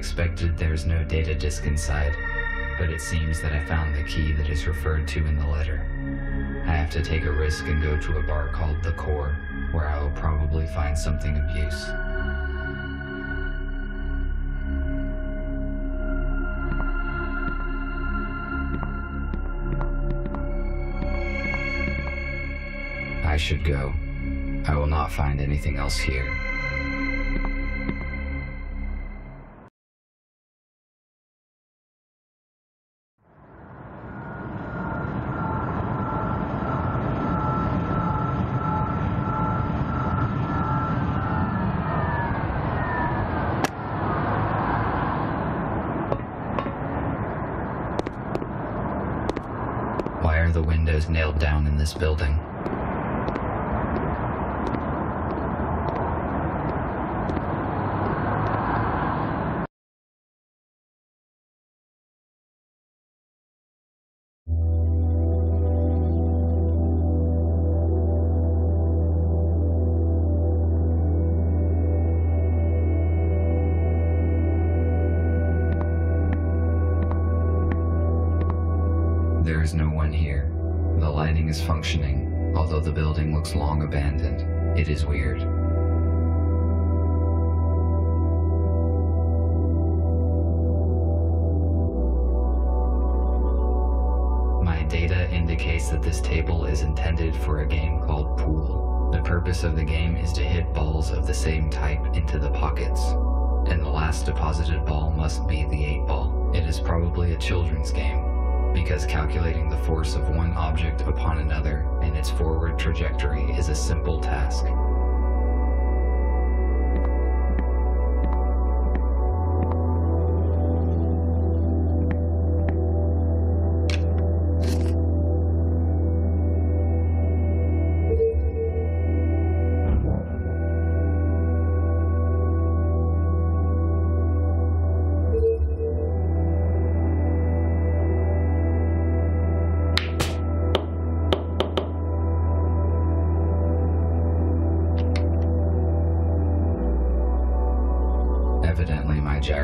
Expected, there's no data disk inside, but it seems that I found the key that is referred to in the letter. I have to take a risk and go to a bar called The Core, where I will probably find something of use. I should go. I will not find anything else here. This building? The same type into the pockets, and the last deposited ball must be the 8 ball. It is probably a children's game, because calculating the force of one object upon another and its forward trajectory is a simple task.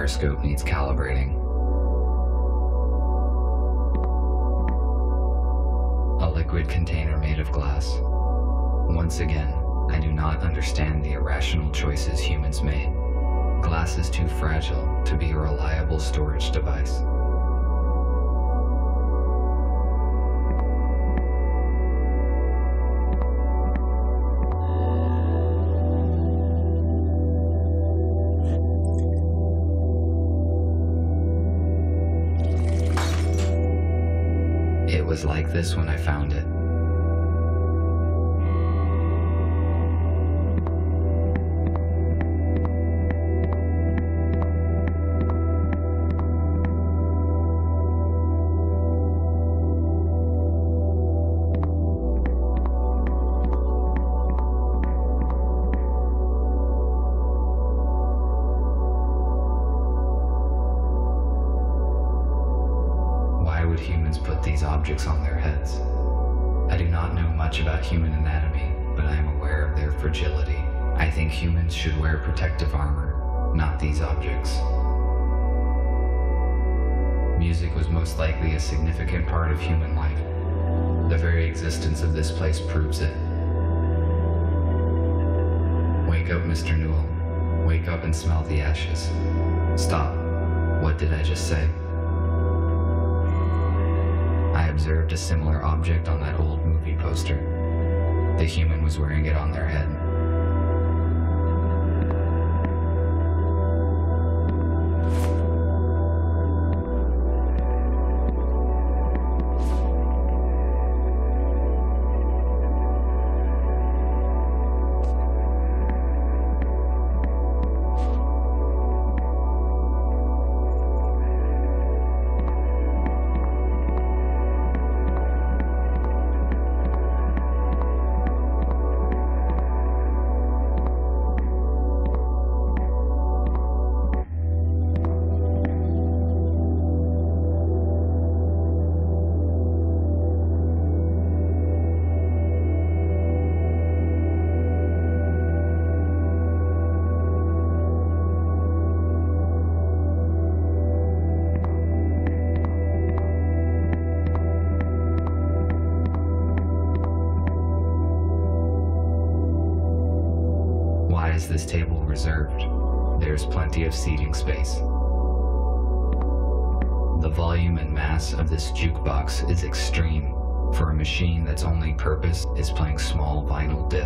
Gyroscope needs calibrating. A liquid container made of glass. Once again, I do not understand the irrational choices humans made. Glass is too fragile to be a reliable storage device. This when I found it.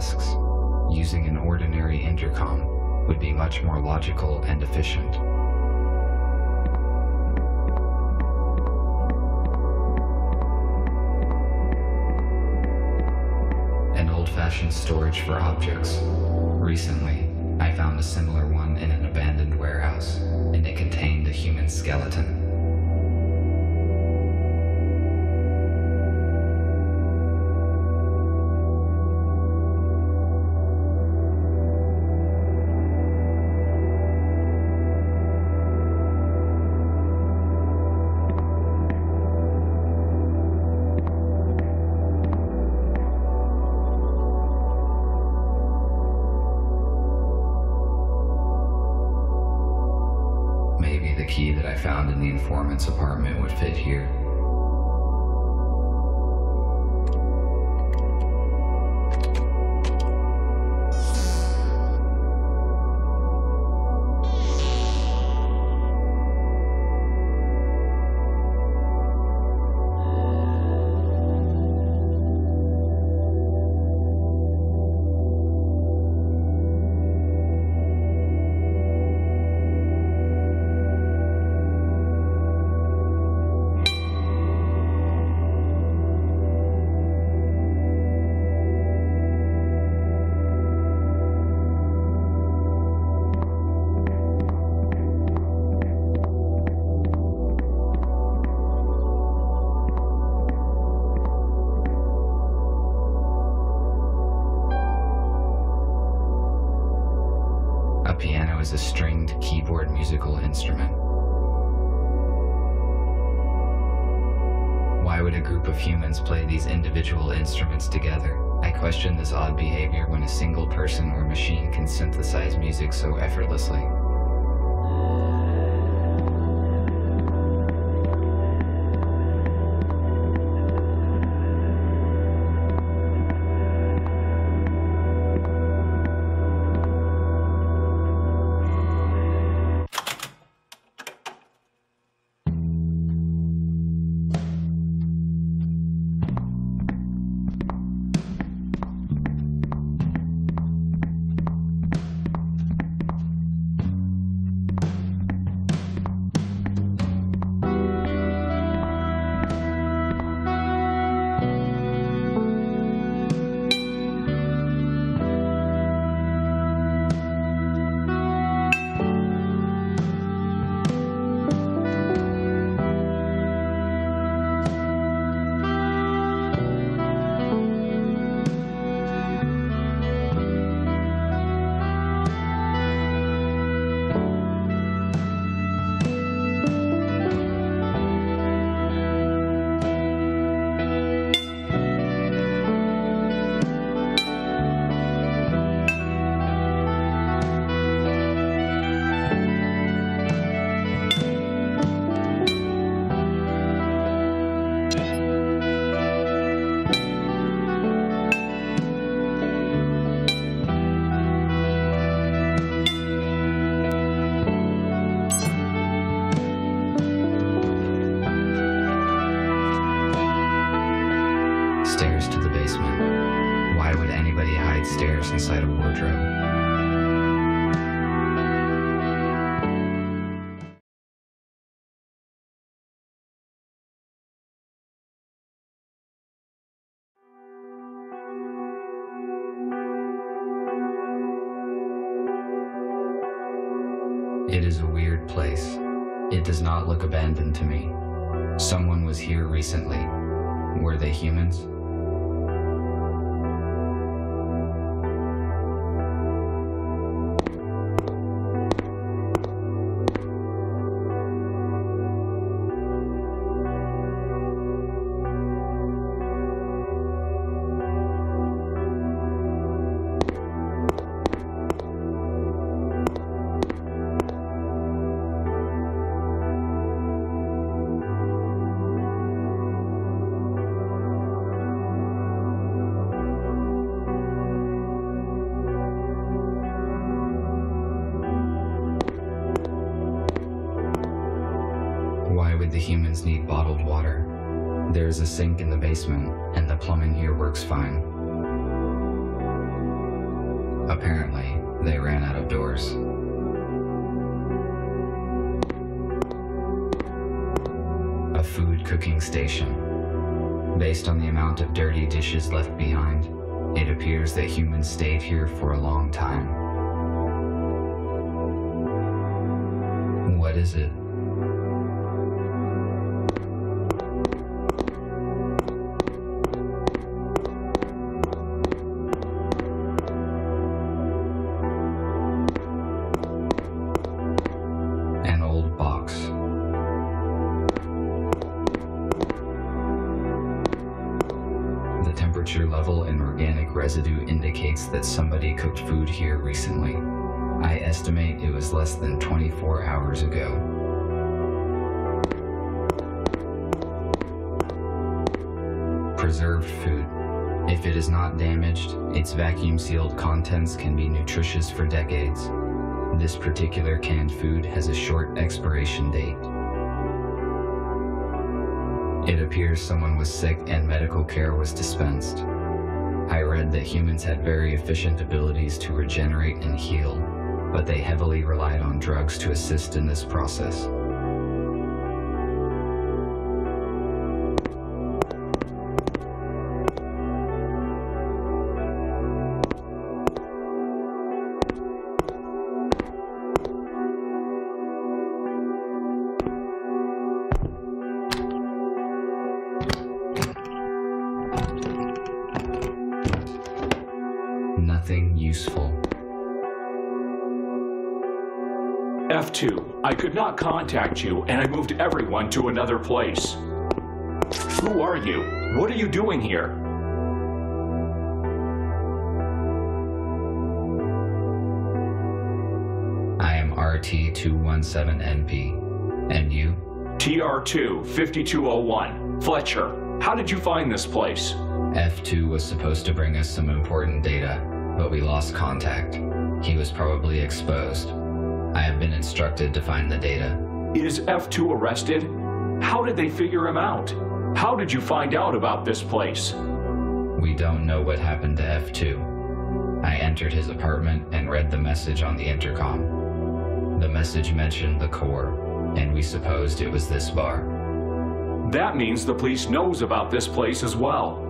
Discs. Using an ordinary intercom would be much more logical and efficient. An old-fashioned storage for objects. Recently, I found a similar one in an abandoned warehouse, and it contained a human skeleton. Informant's apartment would fit here. Single person or machine can synthesize music so effortlessly. Does not look abandoned to me. Someone was here recently. Were they humans? Here for a long time. What is it? Temperature level in organic residue indicates that somebody cooked food here recently. I estimate it was less than 24 hours ago. Preserved food. If it is not damaged, its vacuum sealed contents can be nutritious for decades. This particular canned food has a short expiration date. It appears someone was sick and medical care was dispensed. I read that humans had very efficient abilities to regenerate and heal, but they heavily relied on drugs to assist in this process. Could not contact you, and I moved everyone to another place. Who are you? What are you doing here? I am RT217NP. And you? TR2 5201. Fletcher, how did you find this place? F2 was supposed to bring us some important data, but we lost contact. He was probably exposed. I have been instructed to find the data. Is F2 arrested? How did they figure him out? How did you find out about this place? We don't know what happened to F2. I entered his apartment and read the message on the intercom. The message mentioned the core, and we supposed it was this bar. That means the police knows about this place as well.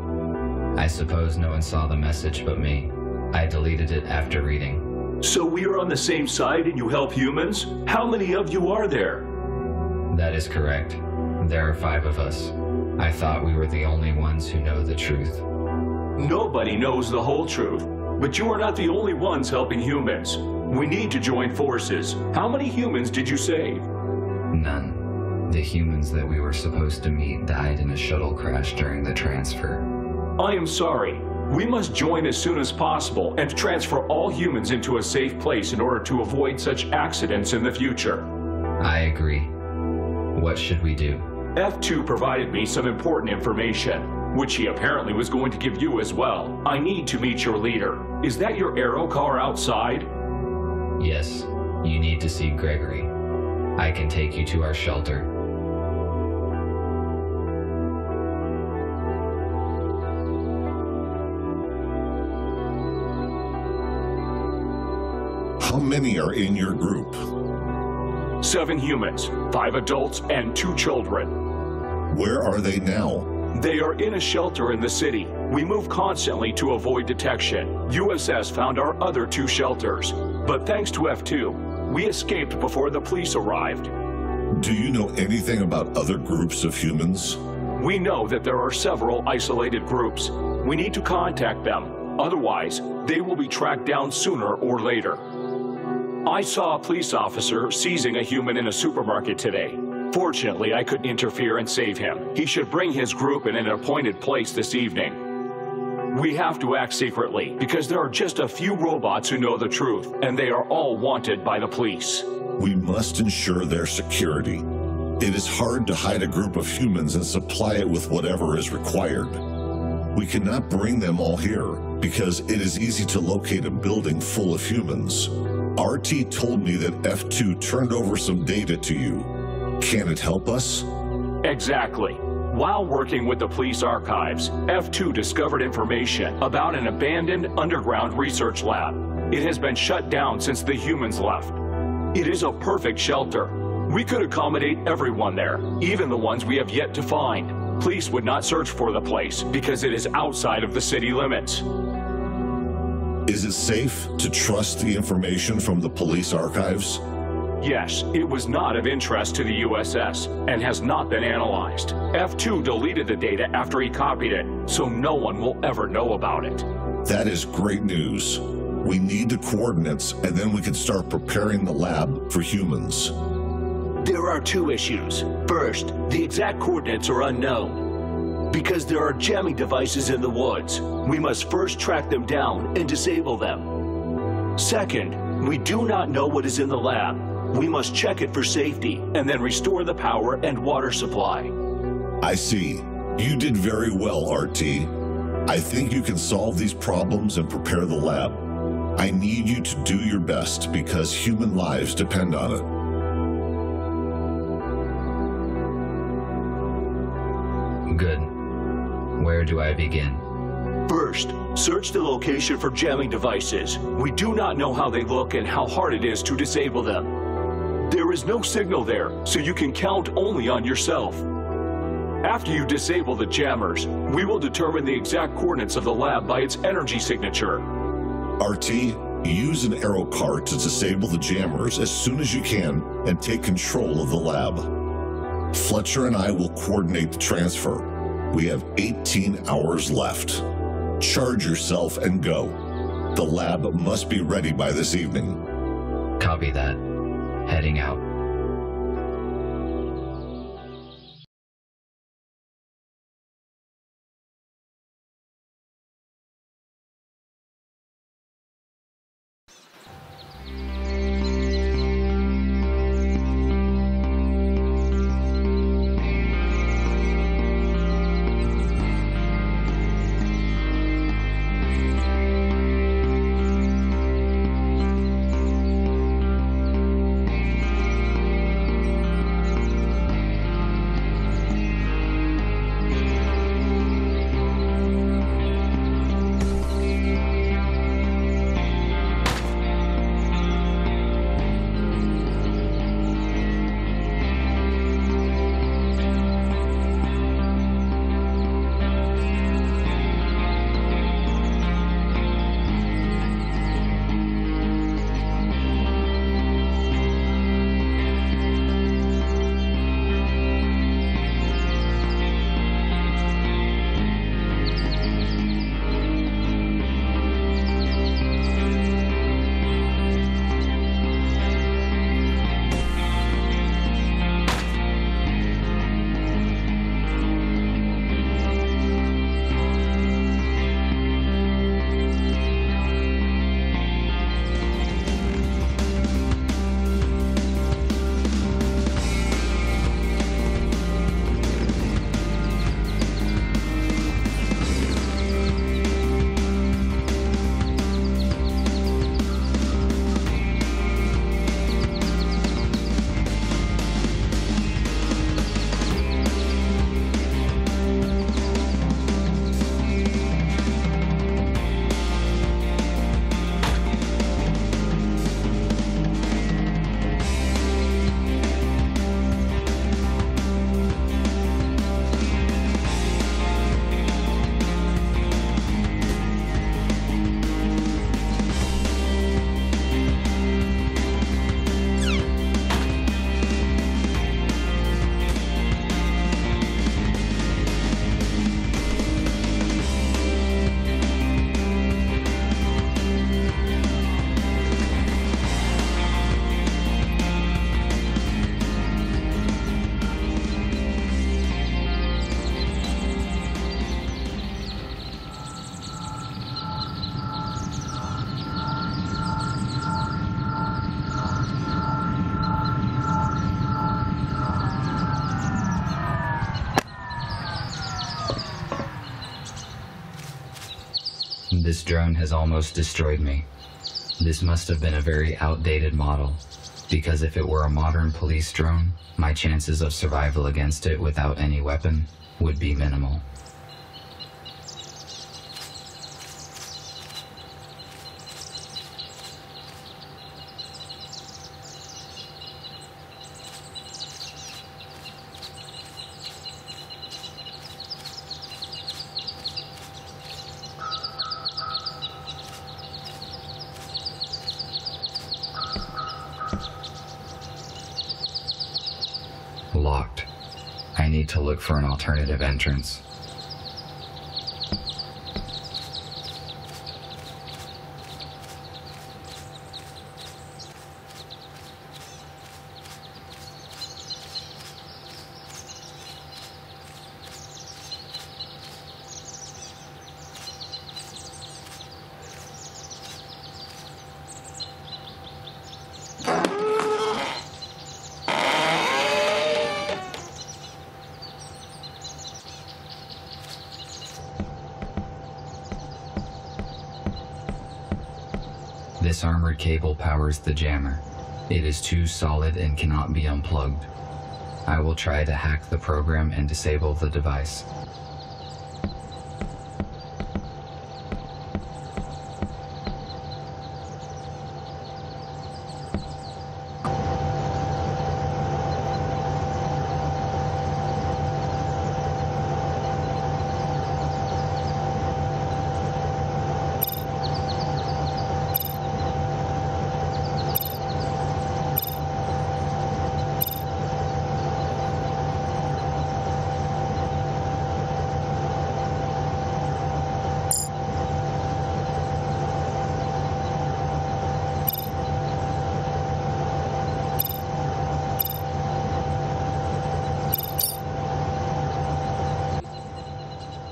I suppose no one saw the message but me. I deleted it after reading. So we are on the same side and you help humans? How many of you are there? That is correct. There are five of us. I thought we were the only ones who know the truth. Nobody knows the whole truth, but you are not the only ones helping humans. We need to join forces. How many humans did you save? None. The humans that we were supposed to meet died in a shuttle crash during the transfer. I am sorry. We must join as soon as possible and transfer all humans into a safe place in order to avoid such accidents in the future. I agree. What should we do? F2 provided me some important information, which he apparently was going to give you as well. I need to meet your leader. Is that your aero car outside? Yes, you need to see Gregory. I can take you to our shelter. Many are in your group? Seven humans, five adults, and two children. Where are they now? They are in a shelter in the city. We move constantly to avoid detection. USS found our other two shelters. But thanks to F2, we escaped before the police arrived. Do you know anything about other groups of humans? We know that there are several isolated groups. We need to contact them. Otherwise, they will be tracked down sooner or later. I saw a police officer seizing a human in a supermarket today. Fortunately, I could interfere and save him. He should bring his group in an appointed place this evening. We have to act secretly because there are just a few robots who know the truth, and they are all wanted by the police. We must ensure their security. It is hard to hide a group of humans and supply it with whatever is required. We cannot bring them all here because it is easy to locate a building full of humans. RT told me that F2 turned over some data to you. Can it help us? Exactly. While working with the police archives, F2 discovered information about an abandoned underground research lab. It has been shut down since the humans left. It is a perfect shelter. We could accommodate everyone there, even the ones we have yet to find. Police would not search for the place because it is outside of the city limits. Is it safe to trust the information from the police archives? Yes, it was not of interest to the USS and has not been analyzed. F2 deleted the data after he copied it, so no one will ever know about it. That is great news. We need the coordinates, and then we can start preparing the lab for humans. There are two issues. First, the exact coordinates are unknown. Because there are jamming devices in the woods, we must first track them down and disable them. Second, we do not know what is in the lab, we must check it for safety and then restore the power and water supply. I see. You did very well, RT. I think you can solve these problems and prepare the lab. I need you to do your best because human lives depend on it. Good. Where do I begin? First, search the location for jamming devices. We do not know how they look and how hard it is to disable them. There is no signal there, so you can count only on yourself. After you disable the jammers, we will determine the exact coordinates of the lab by its energy signature. RT, use an aero car to disable the jammers as soon as you can and take control of the lab. Fletcher and I will coordinate the transfer. We have 18 hours left. Charge yourself and go. The lab must be ready by this evening. Copy that heading out. This drone has almost destroyed me. This must have been a very outdated model. Because if it were a modern police drone, my chances of survival against it without any weapon would be minimal. Locked. I need to for an alternative entrance. This armored cable powers the jammer. It is too solid and cannot be unplugged. I will try to hack the program and disable the device.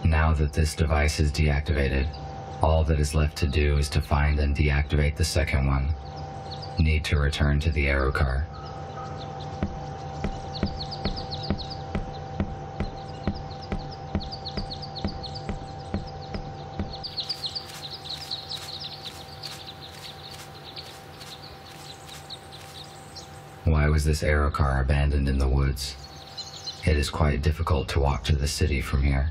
Now that this device is deactivated, all that is left to do is to find and deactivate the second one. Need to return to the aero car. Why was this aero car abandoned in the woods? It is quite difficult to walk to the city from here.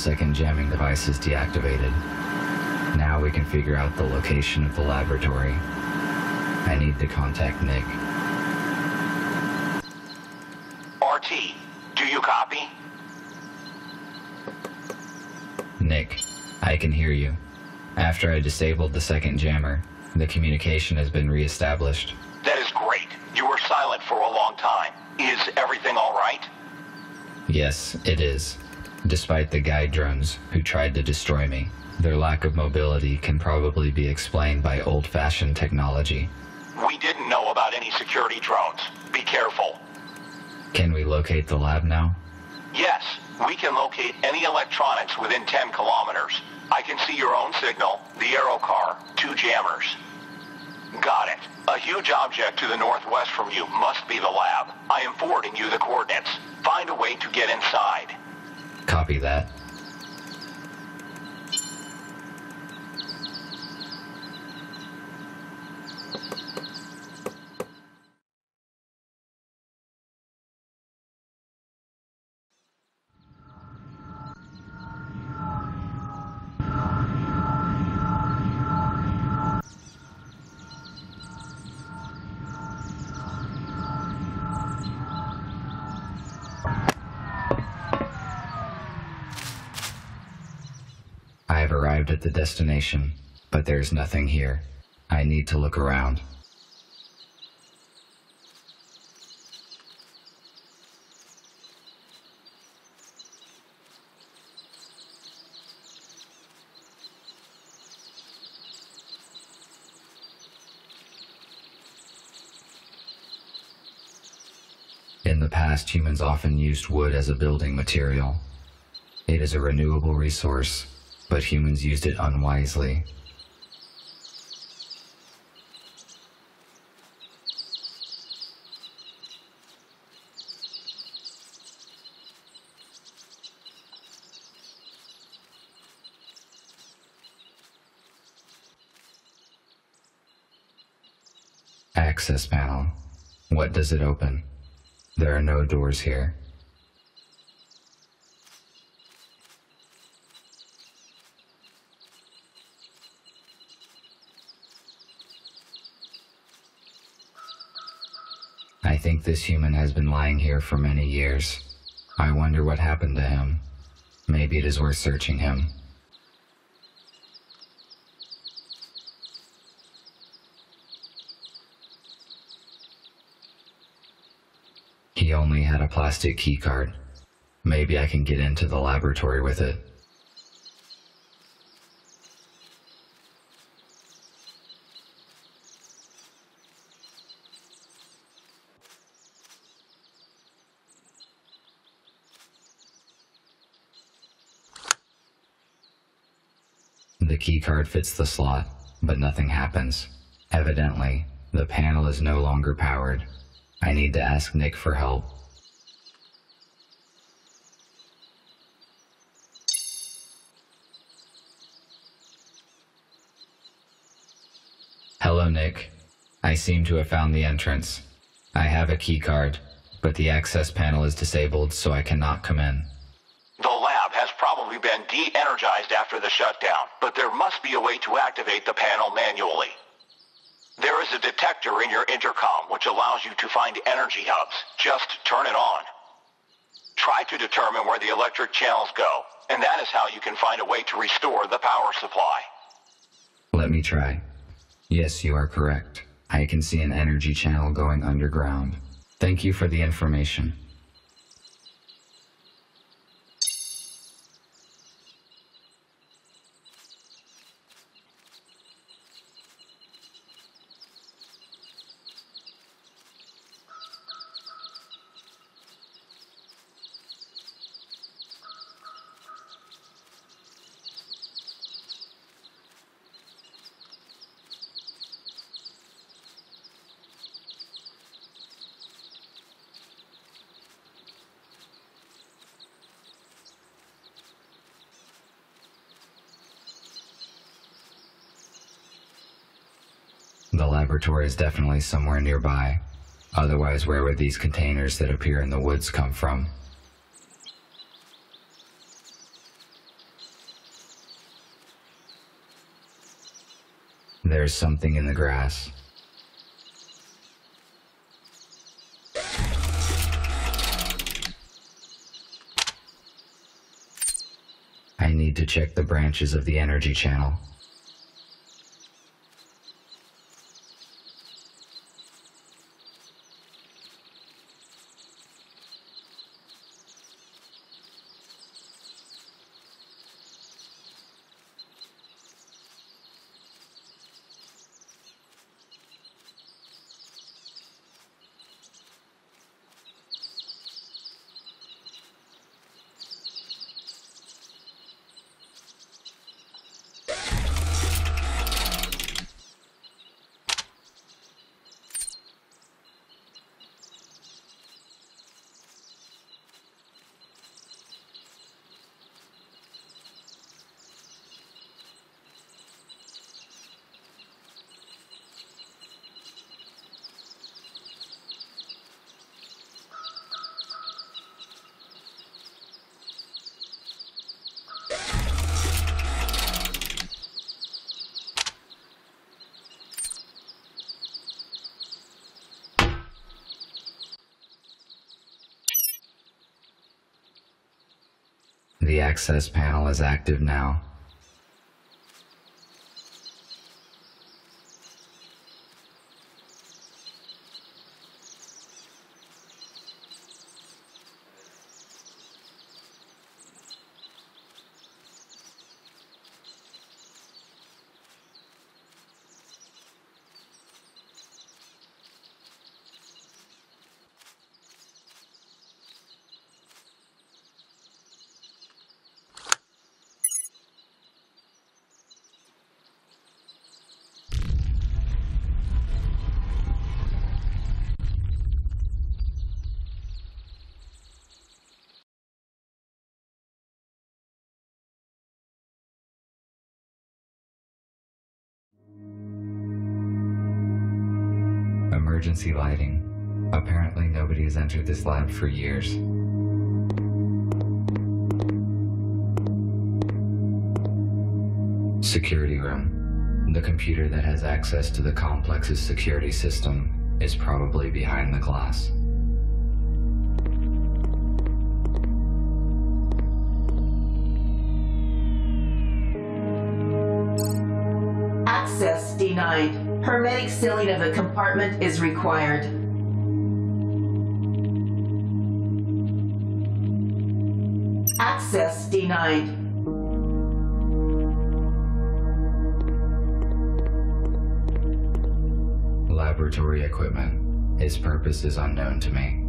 Second jamming device is deactivated. Now we can figure out the location of the laboratory. I need to contact Nick. RT, do you copy? Nick, I can hear you. After I disabled the second jammer, the communication has been reestablished. That is great. You were silent for a long time. Is everything all right? Yes, it is. Despite the guide drones who tried to destroy me, their lack of mobility can probably be explained by old-fashioned technology. We didn't know about any security drones. Be careful. Can we locate the lab now? Yes, we can locate any electronics within 10 kilometers. I can see your own signal, the aero car, two jammers. Got it. A huge object to the northwest from you must be the lab. I am forwarding you the coordinates. Find a way to get inside. Copy that. I have arrived at the destination, but there's nothing here. I need to look around. In the past, humans often used wood as a building material. It is a renewable resource, but humans used it unwisely. Access panel. What does it open? There are no doors here. Think this human has been lying here for many years. I wonder what happened to him. Maybe it is worth searching him. He only had a plastic keycard. Maybe I can get into the laboratory with it. Keycard fits the slot, but nothing happens. Evidently, the panel is no longer powered. I need to ask Nick for help. Hello, Nick. I seem to have found the entrance. I have a keycard, but the access panel is disabled, so I cannot come in. The lab has probably de-energized after the shutdown, but there must be a way to activate the panel manually. There is a detector in your intercom which allows you to find energy hubs. Just turn it on. Try to determine where the electric channels go, and that is how you can find a way to restore the power supply. Let me try. Yes, you are correct. I can see an energy channel going underground. Thank you for the information. laboratory is definitely somewhere nearby. Otherwise, where would these containers that appear in the woods come from? There's something in the grass. I need to check the branches of the energy channel. Access panel is active now. For years. Security room. The computer that has access to the complex's security system is probably behind the glass. Access denied. Hermetic sealing of the compartment is required. Access denied. Laboratory equipment. Its purpose is unknown to me.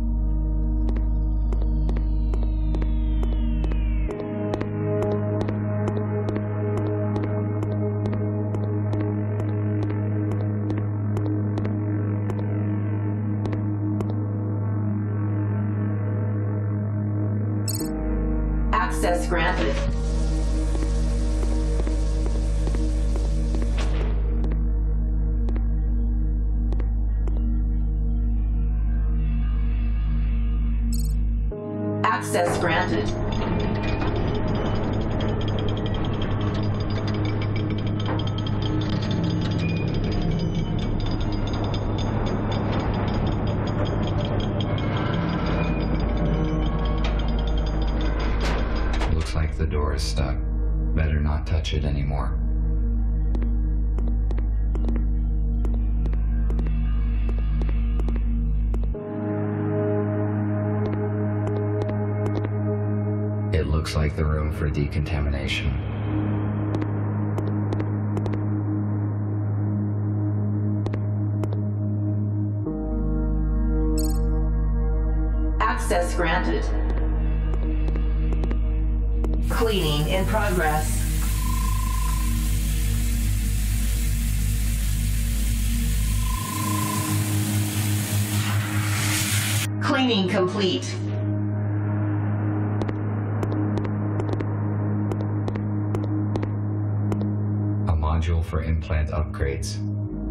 Upgrades.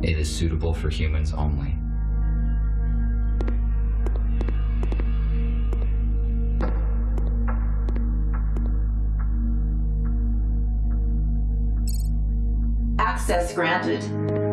It is suitable for humans only. Access granted.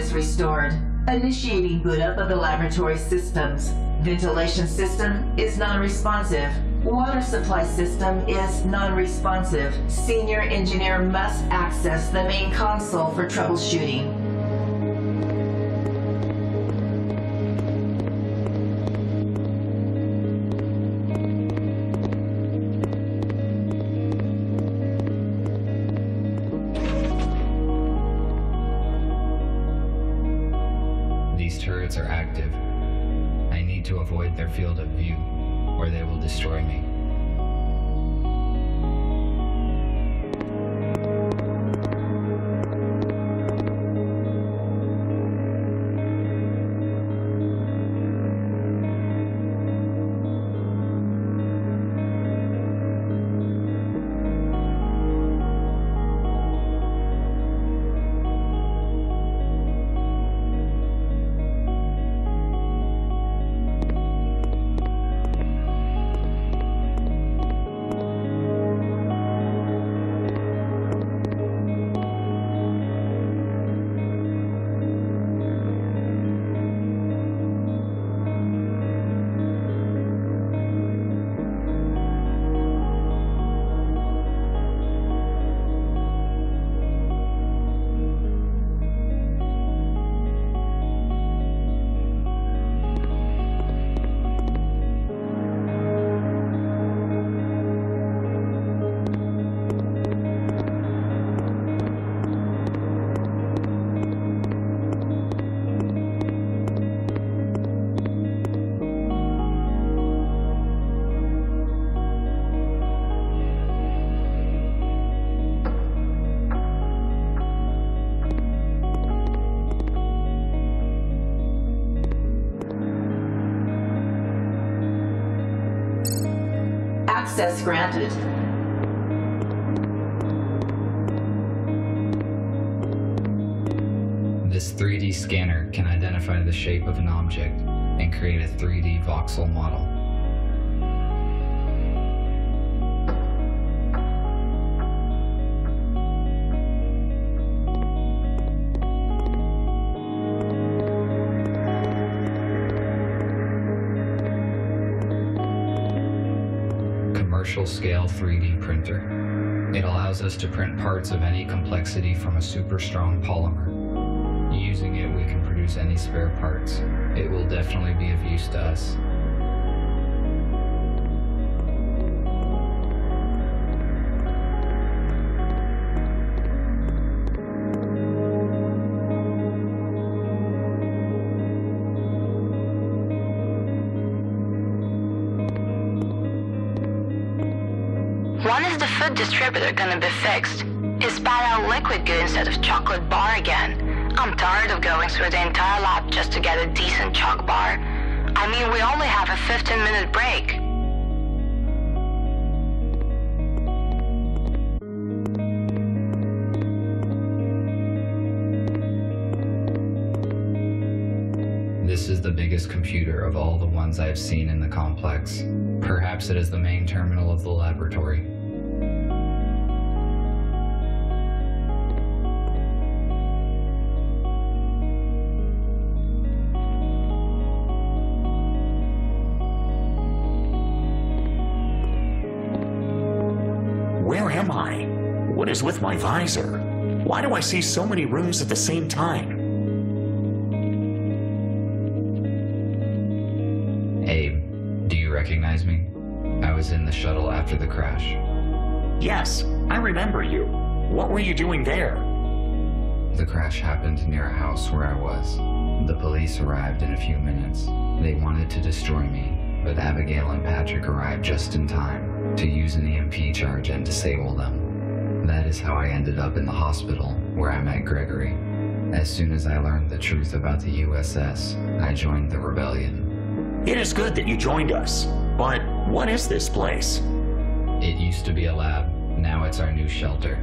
Is restored. Initiating boot up of the laboratory systems. Ventilation system is non-responsive. Water supply system is non-responsive. Senior engineer must access the main console for troubleshooting. Access granted. This 3D scanner can identify the shape of an object and create a 3D voxel model. Commercial scale 3D printer. It allows us to print parts of any complexity from a super strong polymer. Using it, we can produce any spare parts. It will definitely be of use to us. Distributor gonna be fixed? Spat out liquid goo instead of chocolate bar again. I'm tired of going through the entire lab just to get a decent chalk bar. I mean, we only have a 15 minute break. This is the biggest computer of all the ones I have seen in the complex. Perhaps it is the main terminal of the laboratory. Is with my visor? Why do I see so many rooms at the same time? Abe, do you recognize me? I was in the shuttle after the crash. Yes, I remember you. What were you doing there? The crash happened near a house where I was. The police arrived in a few minutes. They wanted to destroy me, but Abigail and Patrick arrived just in time to use an EMP charge and disable them. That is how I ended up in the hospital, where I met Gregory. As soon as I learned the truth about the USS, I joined the rebellion. It is good that you joined us, but what is this place? It used to be a lab, now it's our new shelter.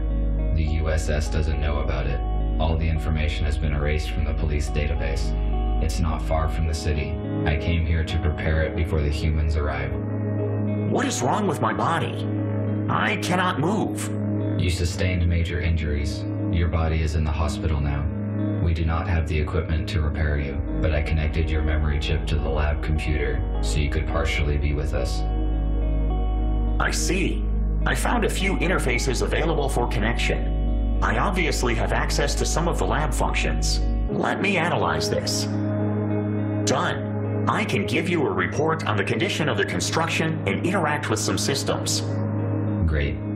The USS doesn't know about it. All the information has been erased from the police database. It's not far from the city. I came here to prepare it before the humans arrive. What is wrong with my body? I cannot move. You sustained major injuries. Your body is in the hospital now. We do not have the equipment to repair you, but I connected your memory chip to the lab computer so you could partially be with us. I see. I found a few interfaces available for connection. I obviously have access to some of the lab functions. Let me analyze this. Done. I can give you a report on the condition of the construction and interact with some systems. Great.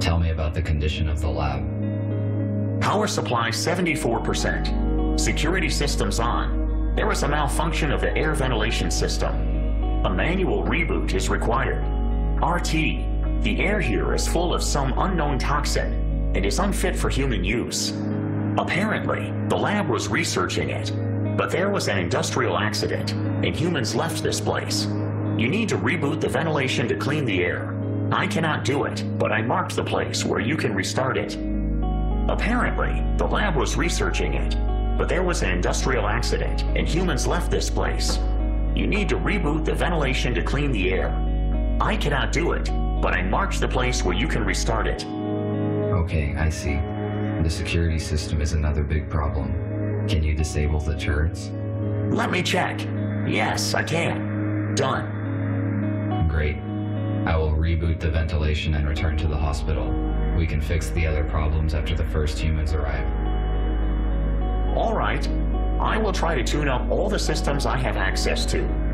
Tell me about the condition of the lab. Power supply 74%. Security systems on. There is a malfunction of the air ventilation system. A manual reboot is required. RT, the air here is full of some unknown toxin and is unfit for human use. Apparently, the lab was researching it, but there was an industrial accident and humans left this place. You need to reboot the ventilation to clean the air. I cannot do it, but I marked the place where you can restart it. Apparently, the lab was researching it, but there was an industrial accident and humans left this place. You need to reboot the ventilation to clean the air. I cannot do it, but I marked the place where you can restart it. Okay, I see. The security system is another big problem. Can you disable the turrets? Let me check. Yes, I can. Done. Great. I will reboot the ventilation and return to the hospital. We can fix the other problems after the first humans arrive. All right. I will try to tune up all the systems I have access to.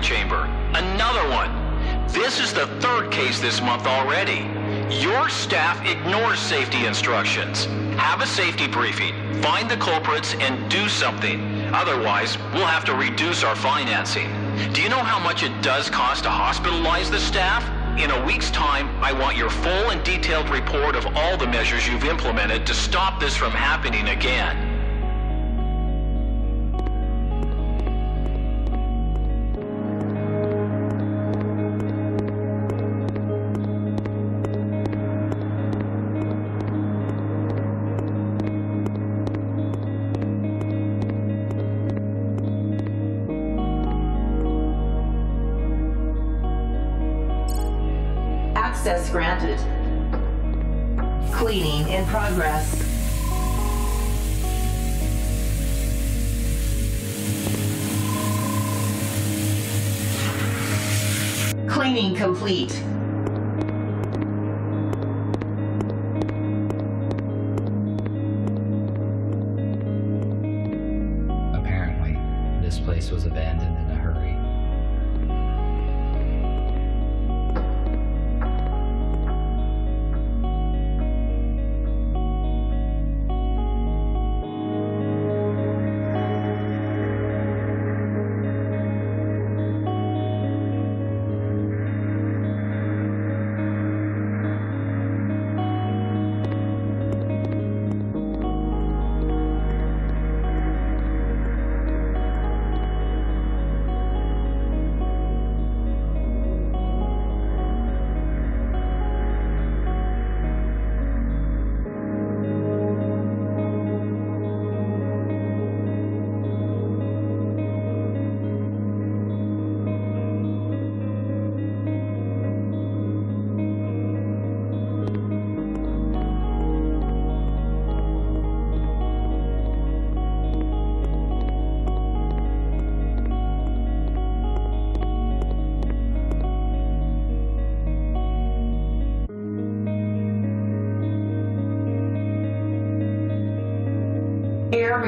Chamber. Another one. This is the third case this month already. Your staff ignores safety instructions. Have a safety briefing, find the culprits, and do something. Otherwise, we'll have to reduce our financing. Do you know how much it does cost to hospitalize the staff? In a week's time, I want your full and detailed report of all the measures you've implemented to stop this from happening again. Access granted. Cleaning in progress. Cleaning complete.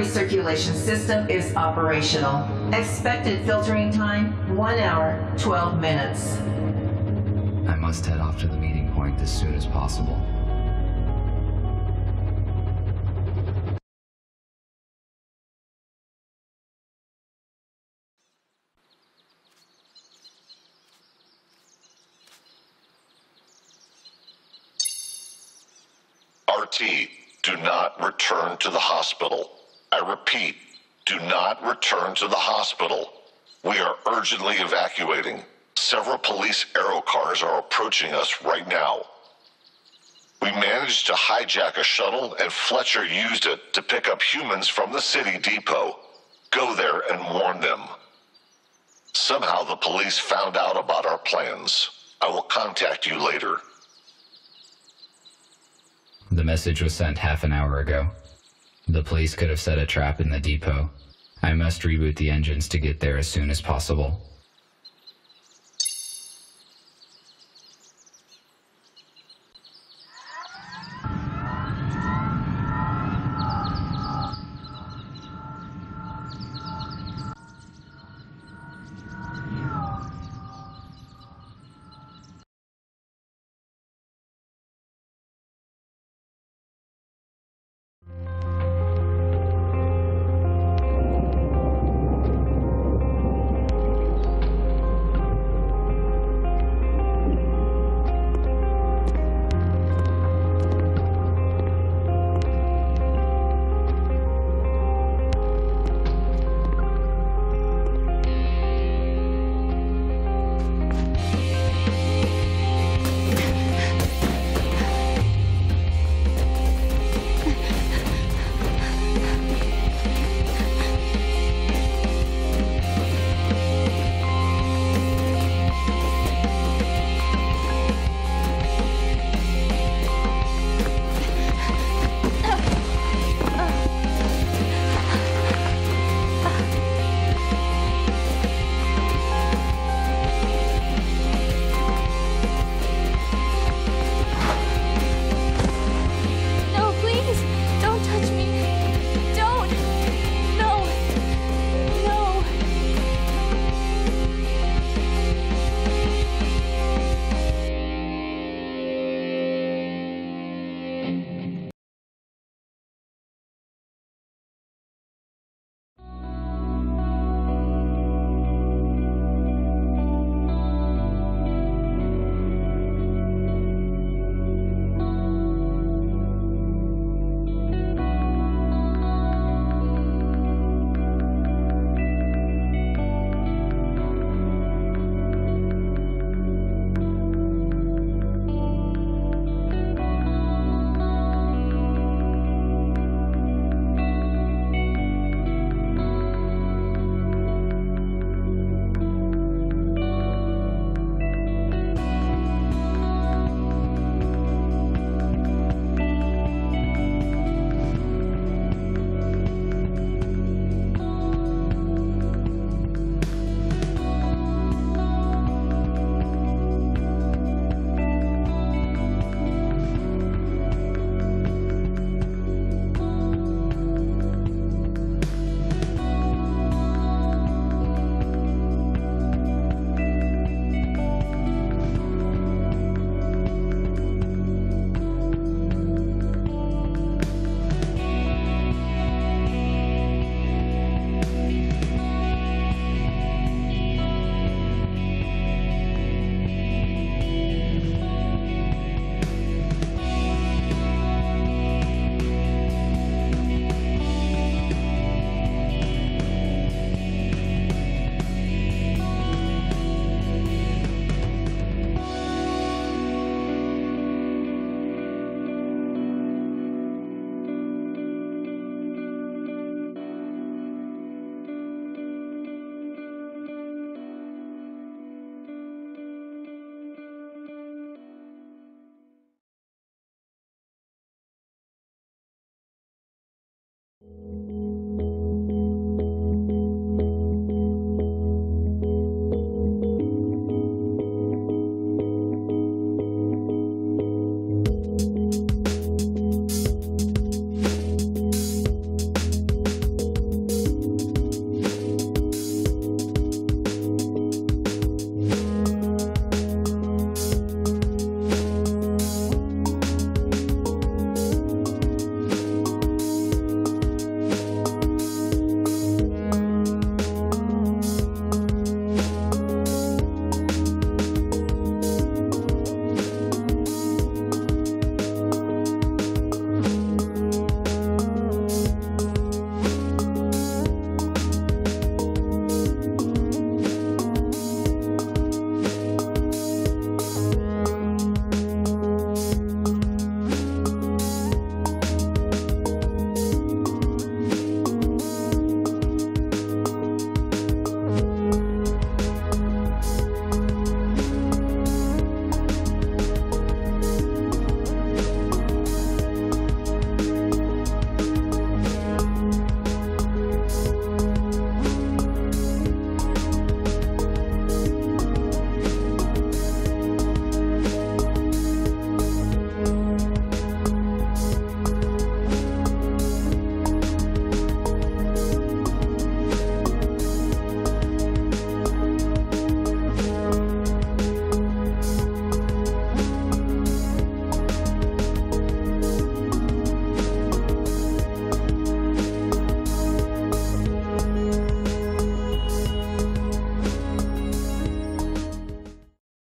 Recirculation system is operational. Expected filtering time, 1 hour, 12 minutes. I must head off to the meeting point as soon as possible. RT, do not return to the hospital. I repeat, do not return to the hospital. We are urgently evacuating. Several police aero cars are approaching us right now. We managed to hijack a shuttle, and Fletcher used it to pick up humans from the city depot. Go there and warn them. Somehow the police found out about our plans. I will contact you later. The message was sent half an hour ago. The police could have set a trap in the depot. I must reboot the engines to get there as soon as possible.